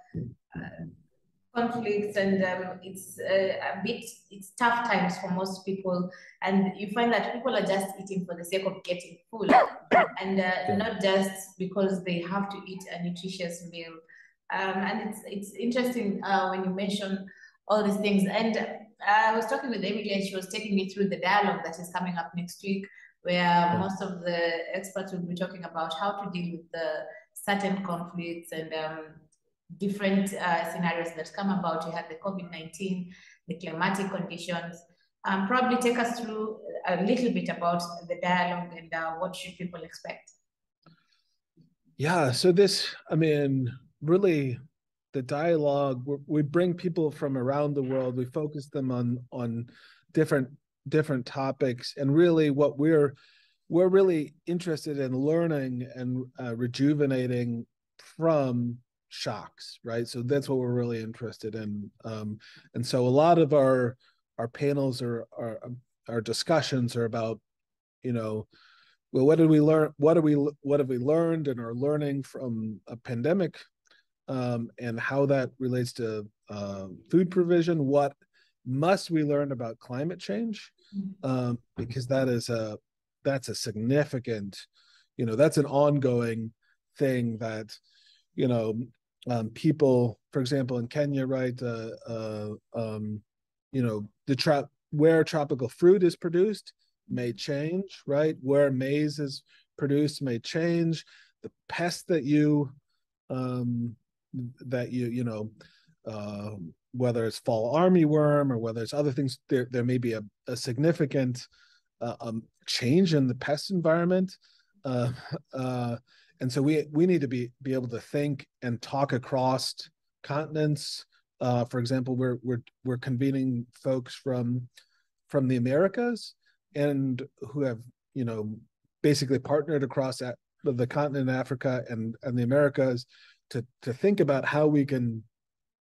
conflicts and um, it's uh, a bit it's tough times for most people. And you find that people are just eating for the sake of getting full and uh, not just because they have to eat a nutritious meal. Um, and it's it's interesting uh, when you mention all these things. And I was talking with Emily and she was taking me through the dialogue that is coming up next week where most of the experts will be talking about how to deal with the certain conflicts and um, different uh, scenarios that come about. You had the COVID-19, the climatic conditions. Um, probably take us through a little bit about the dialogue and uh, what should people expect. Yeah, so this, I mean, really the dialogue, we bring people from around the world, we focus them on on different different topics and really what we're we're really interested in learning and uh, rejuvenating from shocks right so that's what we're really interested in um, and so a lot of our our panels or our our discussions are about you know, well, what did we learn? What do we what have we learned and are learning from a pandemic, um, and how that relates to uh, food provision? What must we learn about climate change? Um, because that is a that's a significant, you know, that's an ongoing thing that, you know, um, people, for example, in Kenya, right, uh, uh, um, you know, the where tropical fruit is produced may change, right? Where maize is produced may change. The pest that you um, that you you know uh, whether it's fall armyworm or whether it's other things, there there may be a, a significant uh, um, change in the pest environment. Uh, uh, and so we we need to be be able to think and talk across continents. Uh, for example, we're we're we're convening folks from from the Americas and who have you know basically partnered across the continent Africa and and the Americas to to think about how we can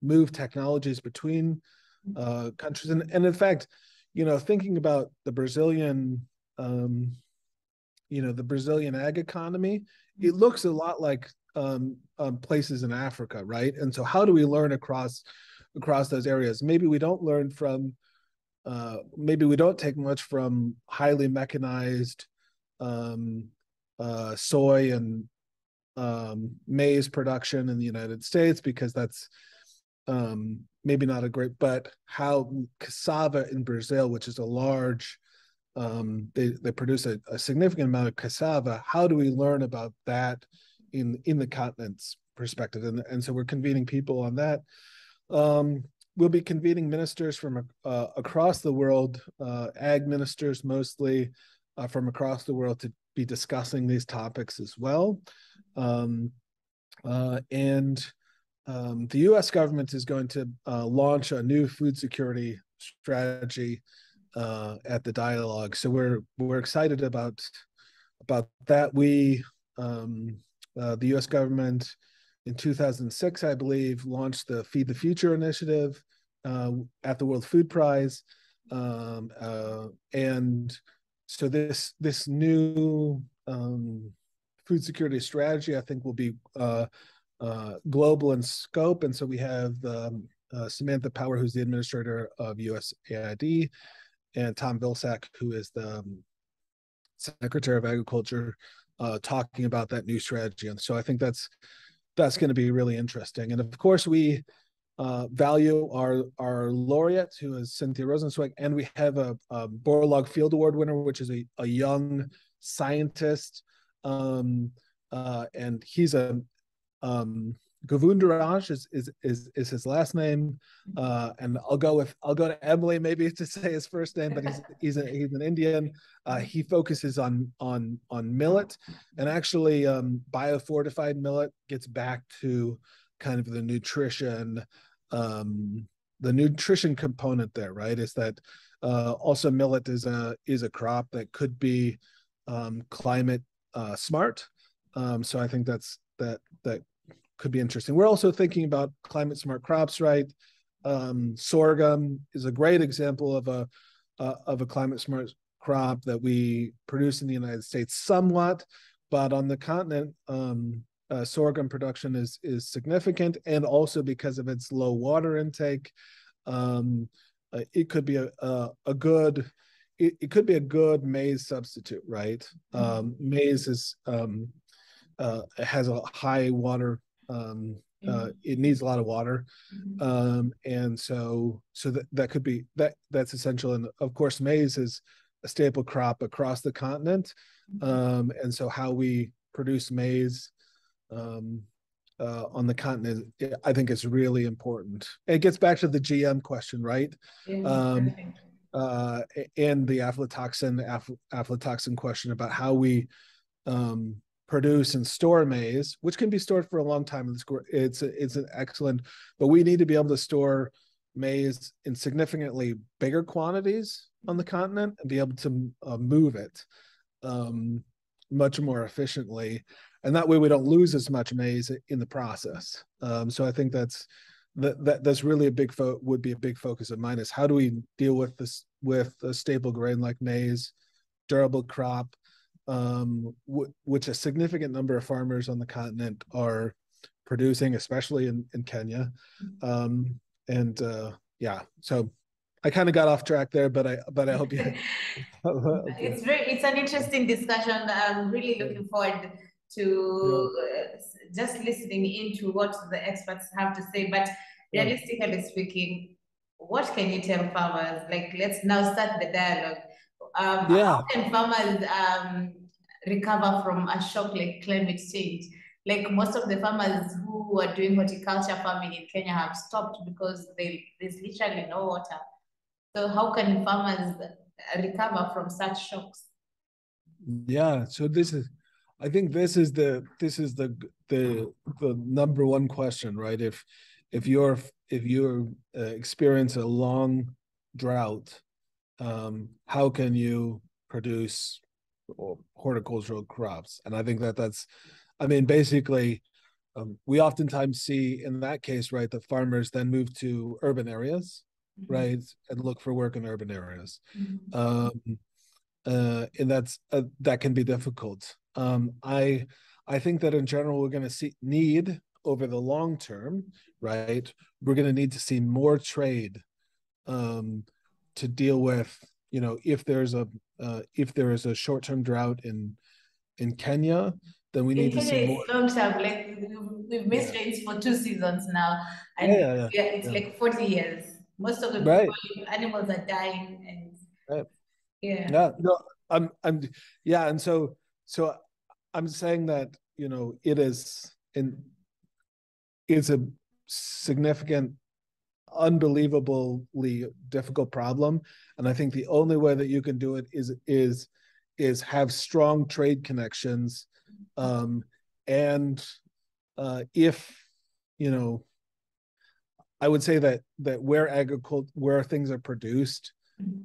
move technologies between uh, countries and and in fact you know thinking about the Brazilian um, you know the Brazilian ag economy it looks a lot like um, um, places in Africa right? And so how do we learn across across those areas? Maybe we don't learn from uh, maybe we don't take much from highly mechanized um, uh, soy and um, maize production in the United States because that's um, maybe not a great, but how cassava in Brazil, which is a large, um, they they produce a, a, significant amount of cassava. How do we learn about that in in the continent's perspective? And and so we're convening people on that. Um, we'll be convening ministers from uh, across the world, uh, ag ministers mostly uh, from across the world to be discussing these topics as well. Um, uh, and um, the US government is going to uh, launch a new food security strategy uh, at the dialogue. So we're we're excited about about that. We um, the US government in 2006, I believe, launched the Feed the Future initiative uh, at the World Food Prize, um, uh, and so this this new um, food security strategy, I think, will be uh, uh global in scope. And so we have um, uh, Samantha Power, who's the administrator of USAID, and Tom Vilsack, who is the um, Secretary of Agriculture, uh, talking about that new strategy. And so I think that's that's going to be really interesting. And of course, we uh, value our our laureate, who is Cynthia Rosenzweig, and we have a, a Borlaug Field Award winner, which is a, a young scientist, um, uh, and he's a um, Govindaraj is, is is is his last name, uh, and I'll go with I'll go to Emily maybe to say his first name, but he's he's, a, he's an Indian. Uh, he focuses on on on millet, and actually um, biofortified millet gets back to kind of the nutrition um, the nutrition component there, right? Is that uh, also millet is a is a crop that could be um, climate uh, smart. Um, so I think that's that that could be interesting. We're also thinking about climate smart crops, right? Um, sorghum is a great example of a uh, of a climate smart crop that we produce in the United States somewhat, but on the continent, um, uh, sorghum production is is significant, and also because of its low water intake, um, uh, it could be a a, a good it, it, could be a good maize substitute, right? Mm-hmm. Um, maize is um, uh, has a high water. Um, uh, mm-hmm. it needs a lot of water, mm-hmm. um, and so so that that could be that that's essential. And of course, maize is a staple crop across the continent, mm-hmm. um, and so how we produce maize um, uh, on the continent, I think is really important. It gets back to the GM question, right? Um, uh, and the aflatoxin afl- aflatoxin question about how we um, produce and store maize, which can be stored for a long time. It's it's it's an excellent, but we need to be able to store maize in significantly bigger quantities on the continent and be able to uh, move it um, much more efficiently and that way we don't lose as much maize in the process. Um, so I think that's that, that that's really a big fo- would be a big focus of mine is how do we deal with this with a staple grain like maize durable crop, um, w- which a significant number of farmers on the continent are producing, especially in, in Kenya. Um, and uh, yeah, so I kind of got off track there, but I but I hope you. It's very it's an interesting discussion. I'm really looking forward to uh, s- just listening into what the experts have to say. But Yeah. realistically speaking, what can you tell farmers? Like, let's now start the dialogue. Um, Yeah. How can farmers um, recover from a shock like climate change? Like most of the farmers who are doing horticulture farming in Kenya have stopped because they, there's literally no water. So how can farmers recover from such shocks? Yeah, so this is, I think this is the this is the the the number one question, right? If if you're if you're uh, experience a long drought, um, how can you produce horticultural crops? And I think that that's, I mean, basically, um, we oftentimes see in that case, right, that farmers then move to urban areas, right, and look for work in urban areas. Um, uh, and that's uh, that can be difficult. Um, I I think that in general we're going to see need over the long term, right? We're going to need to see more trade um, to deal with, you know, if there's a uh, if there is a short term drought in in Kenya, then we In need to see more. it's long term, like we've, missed rains for two seasons now, and Yeah, yeah, yeah, it's yeah. like 40 years. Most of the Right. people, animals are dying, and Right. yeah. Yeah, no, I'm, I'm, yeah, and so, so I'm saying that you know it is in, it's a significant, unbelievably difficult problem, and I think the only way that you can do it is is is have strong trade connections, um, and uh, if you know, I would say that that where agriculture where things are produced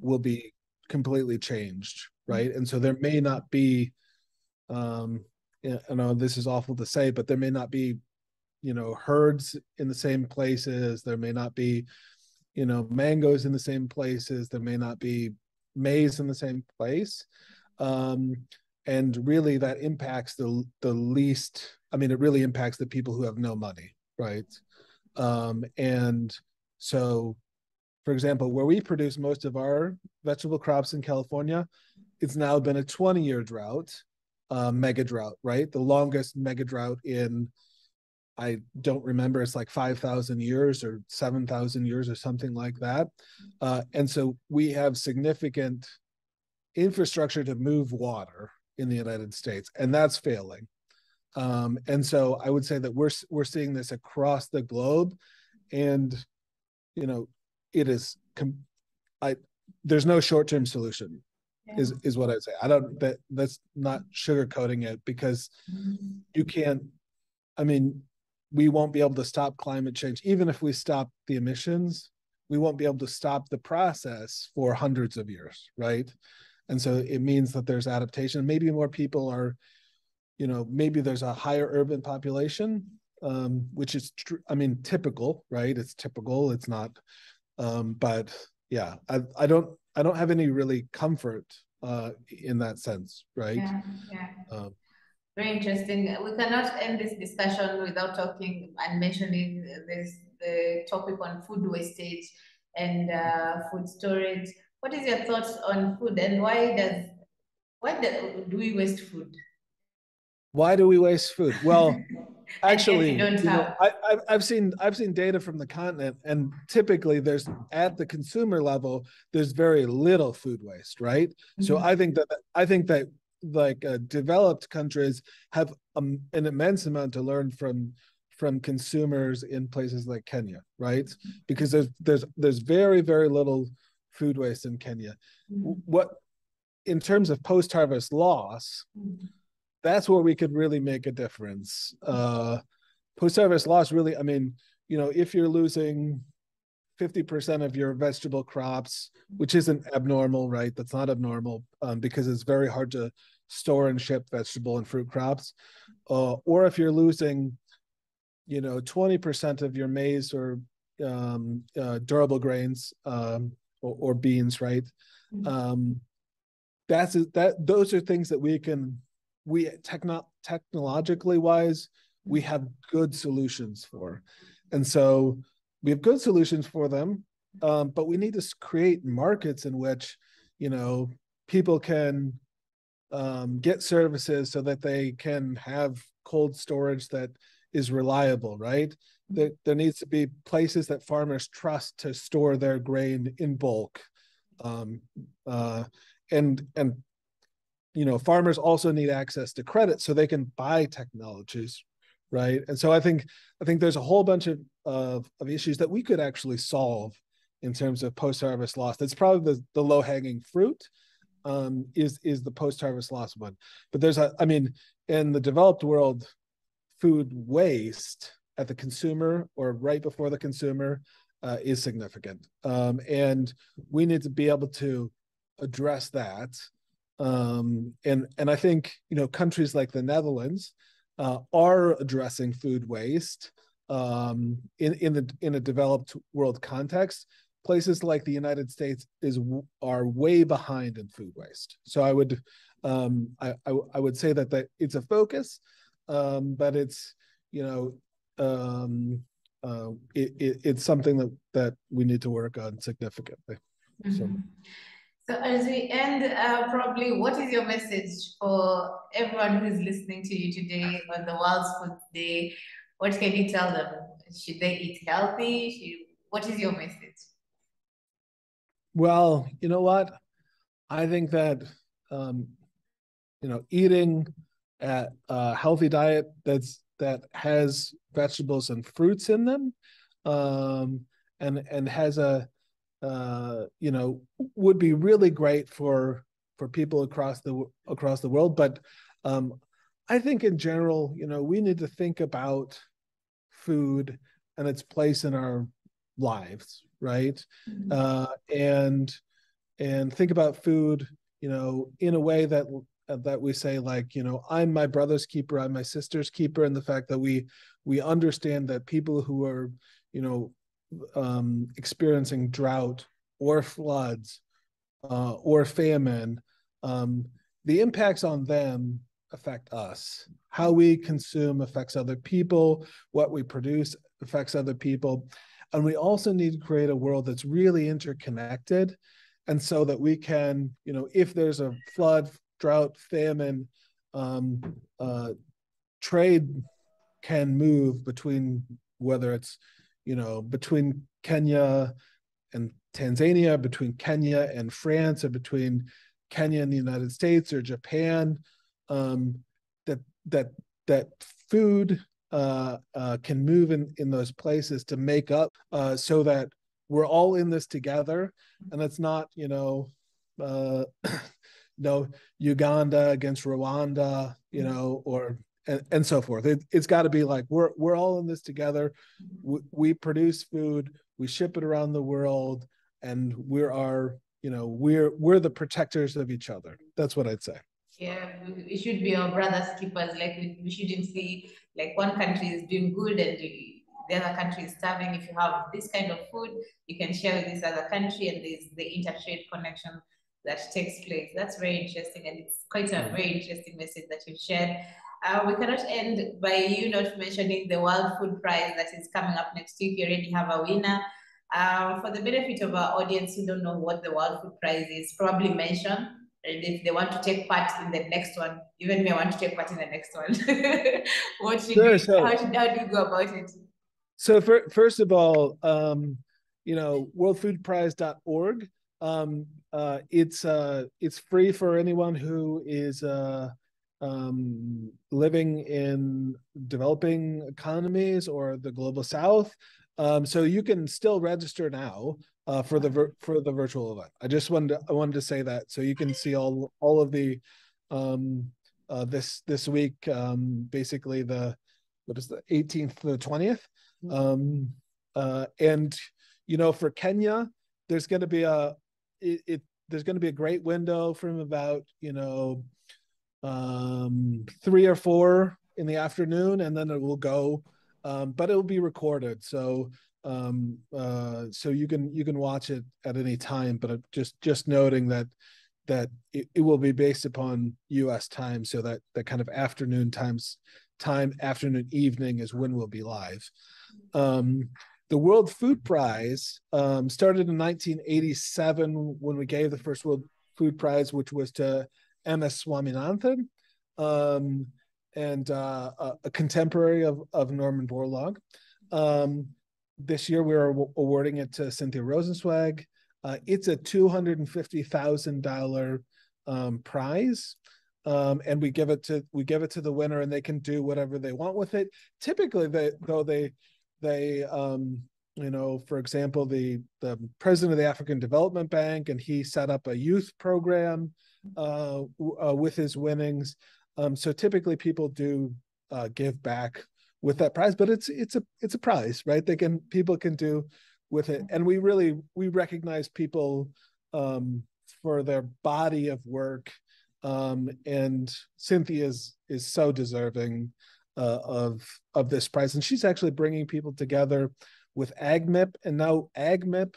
will be completely changed, right? And so there may not be, um, I know this is awful to say, but there may not be, you know, herds in the same places. There may not be, you know, mangoes in the same places. There may not be maize in the same place. Um, and really that impacts the the least, I mean, it really impacts the people who have no money, right? Um, and so for example, where we produce most of our vegetable crops in California, it's now been a 20 year drought, uh, mega drought, right? The longest mega drought in, I don't remember, it's like 5,000 years or 7,000 years or something like that. Uh, and so we have significant infrastructure to move water in the United States, and that's failing. Um, and so I would say that we're we're seeing this across the globe, and you know, it is I there's no short-term solution is is what I'd say. I don't that that's not sugarcoating it because you can't I mean, we won't be able to stop climate change even if we stop the emissions, we won't be able to stop the process for hundreds of years, right? And so it means that there's adaptation. Maybe more people are you know, maybe there's a higher urban population um, which is tr- I mean typical, right? It's typical. It's not um, but yeah, I I don't I don't have any really comfort uh, in that sense, right? Yeah, yeah. Um, Very interesting. We cannot end this discussion without talking and mentioning this the topic on food wastage and uh, food storage. What is your thoughts on food and why does why do, do we waste food? why do we waste food? Well, actually, you know. I, I've, seen I've seen data from the continent, and typically there's at the consumer level there's very little food waste, right? So Mhm. I think that I think that like uh, developed countries have um, an immense amount to learn from from consumers in places like Kenya, right? Because there's there's there's very very little food waste in Kenya. What in terms of post harvest loss, that's where we could really make a difference. Uh, post harvest loss really, I mean, you know, if you're losing 50% of your vegetable crops, which isn't abnormal, right? That's not abnormal um, because it's very hard to store and ship vegetable and fruit crops. Uh, or if you're losing, you know, 20% of your maize or um, uh, durable grains um, or, or beans, right? Um, that's that those are things that we can we techno technologically wise we have good solutions for and so we have good solutions for them um, but we need to create markets in which you know people can um, get services so that they can have cold storage that is reliable right? There, there needs to be places that farmers trust to store their grain in bulk. Um, uh, and and you know farmers also need access to credit so they can buy technologies right? And so i think i think there's a whole bunch of of, of issues that we could actually solve in terms of post-harvest loss. That's probably the, the low-hanging fruit um, is is the post-harvest loss one. But there's a i mean in the developed world food waste at the consumer or right before the consumer uh, is significant. Um, and we need to be able to address that. Um, and and i think you know countries like the netherlands uh, are addressing food waste um, in in the in a developed world context. Places like the United States is are way behind in food waste. So I would um, I, I, I would say that that it's a focus, um, but it's you know um, uh, it, it, it's something that that we need to work on significantly. Mm-hmm. So. So as we end, uh, probably what is your message for everyone who is listening to you today on the World Food Day? What can you tell them? Should they eat healthy? Should, what is your message? Well, you know what? I think that um, you know eating a, a healthy diet that's that has vegetables and fruits in them, um, and and has a uh, you know, would be really great for for people across the across the world. But um, I think in general, you know, we need to think about food and its place in our lives, right? Mm-hmm. Uh, and and think about food, you know, in a way that that we say like you know i'm my brother's keeper i'm my sister's keeper and the fact that we we understand that people who are you know um, experiencing drought or floods uh, or famine, um, the impacts on them affect us. How we consume affects other people. What we produce affects other people. And we also need to create a world that's really interconnected. And so that we can, you know, if there's a flood, drought, famine, um, uh, trade can move between whether it's you know, between Kenya and Tanzania, between Kenya and France, or between Kenya and the United States or Japan, um, that that that food uh, uh, can move in in those places to make up, uh, so that we're all in this together, and it's not you know, uh, you know, Uganda against Rwanda, you know, or and, and so forth. It, has got to be like we're we're all in this together. We, we, produce food, we ship it around the world, and we're our you know we're we're the protectors of each other. That's what I'd say. Yeah, we should be our brothers keepers. Like we, we shouldn't see like one country is doing good and the other country is starving. If you have this kind of food, you can share with this other country, and there's the intertrade connection that takes place. That's very interesting, and it's quite a mm. very interesting message that you've shared. Uh, we cannot end by you not mentioning the World Food Prize that is coming up next week. You already have a winner. Um, for the benefit of our audience who don't know what the World Food Prize is, probably mention. And if they want to take part in the next one, even me, I want to take part in the next one. what should sure, so, how, should, how do you go about it? So for, first of all, um, you know, worldfoodprize.org. Um, uh, it's uh, it's free for anyone who is uh, um, living in developing economies or the global south. Um, so you can still register now uh, for the for the virtual event. I just wanted to, I wanted to say that so you can see all all of the um, uh, this this week um, basically the what is the 18th to the 20th mm-hmm. um, uh, and you know for Kenya there's going to be a it, it there's going to be a great window from about you know um, three or four in the afternoon, and then it will go. Um, but it will be recorded, so um, uh, so you can you can watch it at any time. But just just noting that that it, it will be based upon U.S. time, so that that kind of afternoon times time afternoon evening is when we'll be live. Um, the World Food Prize um, started in 1987 when we gave the first World Food Prize, which was to M.S. Swaminathan, um, and uh, a, a, contemporary of, of Norman Borlaug. Um, this year we are awarding it to Cynthia Rosenzweig. Uh, it's a $250,000 um, prize. Um, and we give it to we give it to the winner and they can do whatever they want with it typically they though they they um, you know for example the the president of the african development bank and he set up a youth program uh, uh, with his winnings. Um, so typically people do uh, give back with that prize but it's it's a it's a prize right? They can people can do with it. And we really we recognize people um, for their body of work um, and cynthia is is so deserving uh, of of this prize. And she's actually bringing people together with agmip and now agmip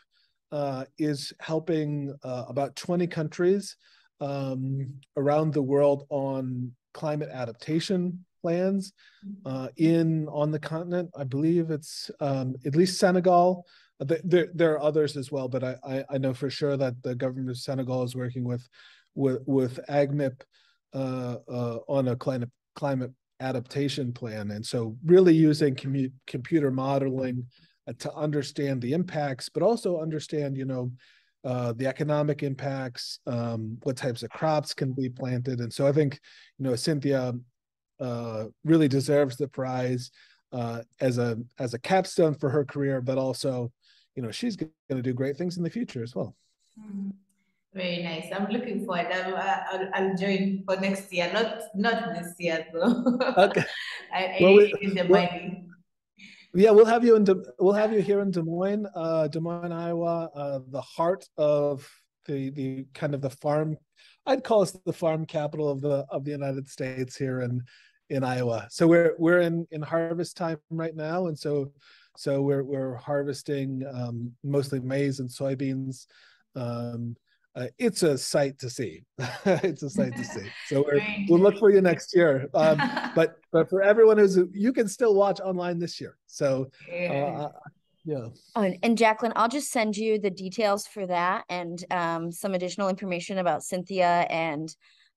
uh, is helping uh, about 20 countries um, around the world on climate adaptation plans uh, in on the continent. I believe it's um, at least Senegal. There, there are others as well, but I, I, I, know for sure that the government of Senegal is working with with, with AGMIP uh, uh, on a climate climate adaptation plan, and so really using commu- computer modeling uh, to understand the impacts, but also understand, you know, uh, the economic impacts, um, what types of crops can be planted. And so I think, you know, Cynthia uh, really deserves the prize uh, as a as a capstone for her career, but also, you know, she's going to do great things in the future as well. Mm-hmm. Very nice. I'm looking forward. I'll, I'll, I'll, join for next year, not not this year though. Okay. I, I well, we, the well, money. Yeah, we'll have you in. De, we'll have you here in Des Moines, uh, Des Moines, Iowa, uh, the heart of the the kind of the farm. I'd call us the farm capital of the of the United States here in in Iowa. So we're we're in in harvest time right now, and so so we're we're harvesting um, mostly maize and soybeans. Um, uh, it's a sight to see. it's a sight to see. So we will look for you next year. Um, but but for everyone who's you can still watch online this year. So uh, yeah. Oh, and Jacqueline, I'll just send you the details for that and um, some additional information about Cynthia and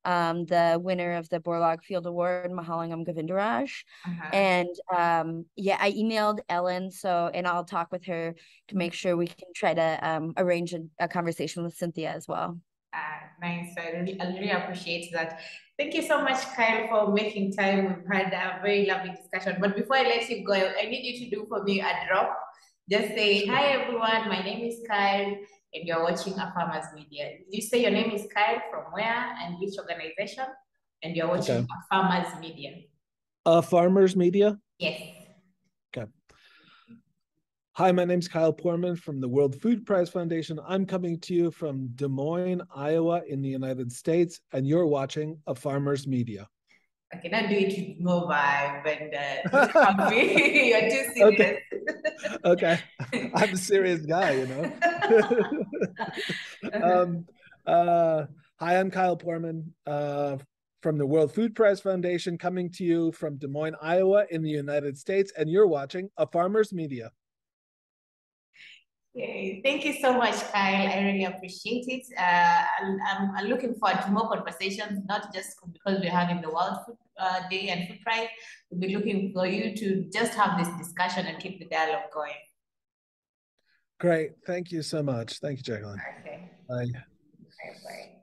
um, the winner of the Borlaug Field Award, Mahalingam Govindaraj. Uh-huh. And um, yeah, I emailed Ellen, so and I'll talk with her to make sure we can try to um, arrange a, a, conversation with Cynthia as well. Uh, nice. I really, I really appreciate that. Thank you so much, Kyle, for making time. We've had a very lovely discussion. But before I let you go, I need you to do for me a drop. Just say, hi, everyone. My name is Kyle and you're watching Afarmers media. You say your name is Kyle from where and which organization? And you're watching okay. Afarmers media. Afarmers media? Yes. Okay. Hi, my name is Kyle Poorman from the World Food Prize Foundation. I'm coming to you from Des Moines, Iowa, in the United States, and you're watching Afarmers media. I cannot do it with no vibe and uh, You're too serious. Okay. okay. I'm a serious guy, you know. um, uh, hi, I'm Kyle Poorman uh, from the World Food Prize Foundation, coming to you from Des Moines, Iowa, in the United States, and you're watching Afarmers Media. Okay. Thank you so much, Kyle. I really appreciate it. Uh, I'm, I'm, looking forward to more conversations, not just because we're having the World Food uh, Day and Food Prize. We'll be looking for you to just have this discussion and keep the dialogue going. Great. Thank you so much. Thank you, Jacqueline. Okay. Bye. Bye. Bye.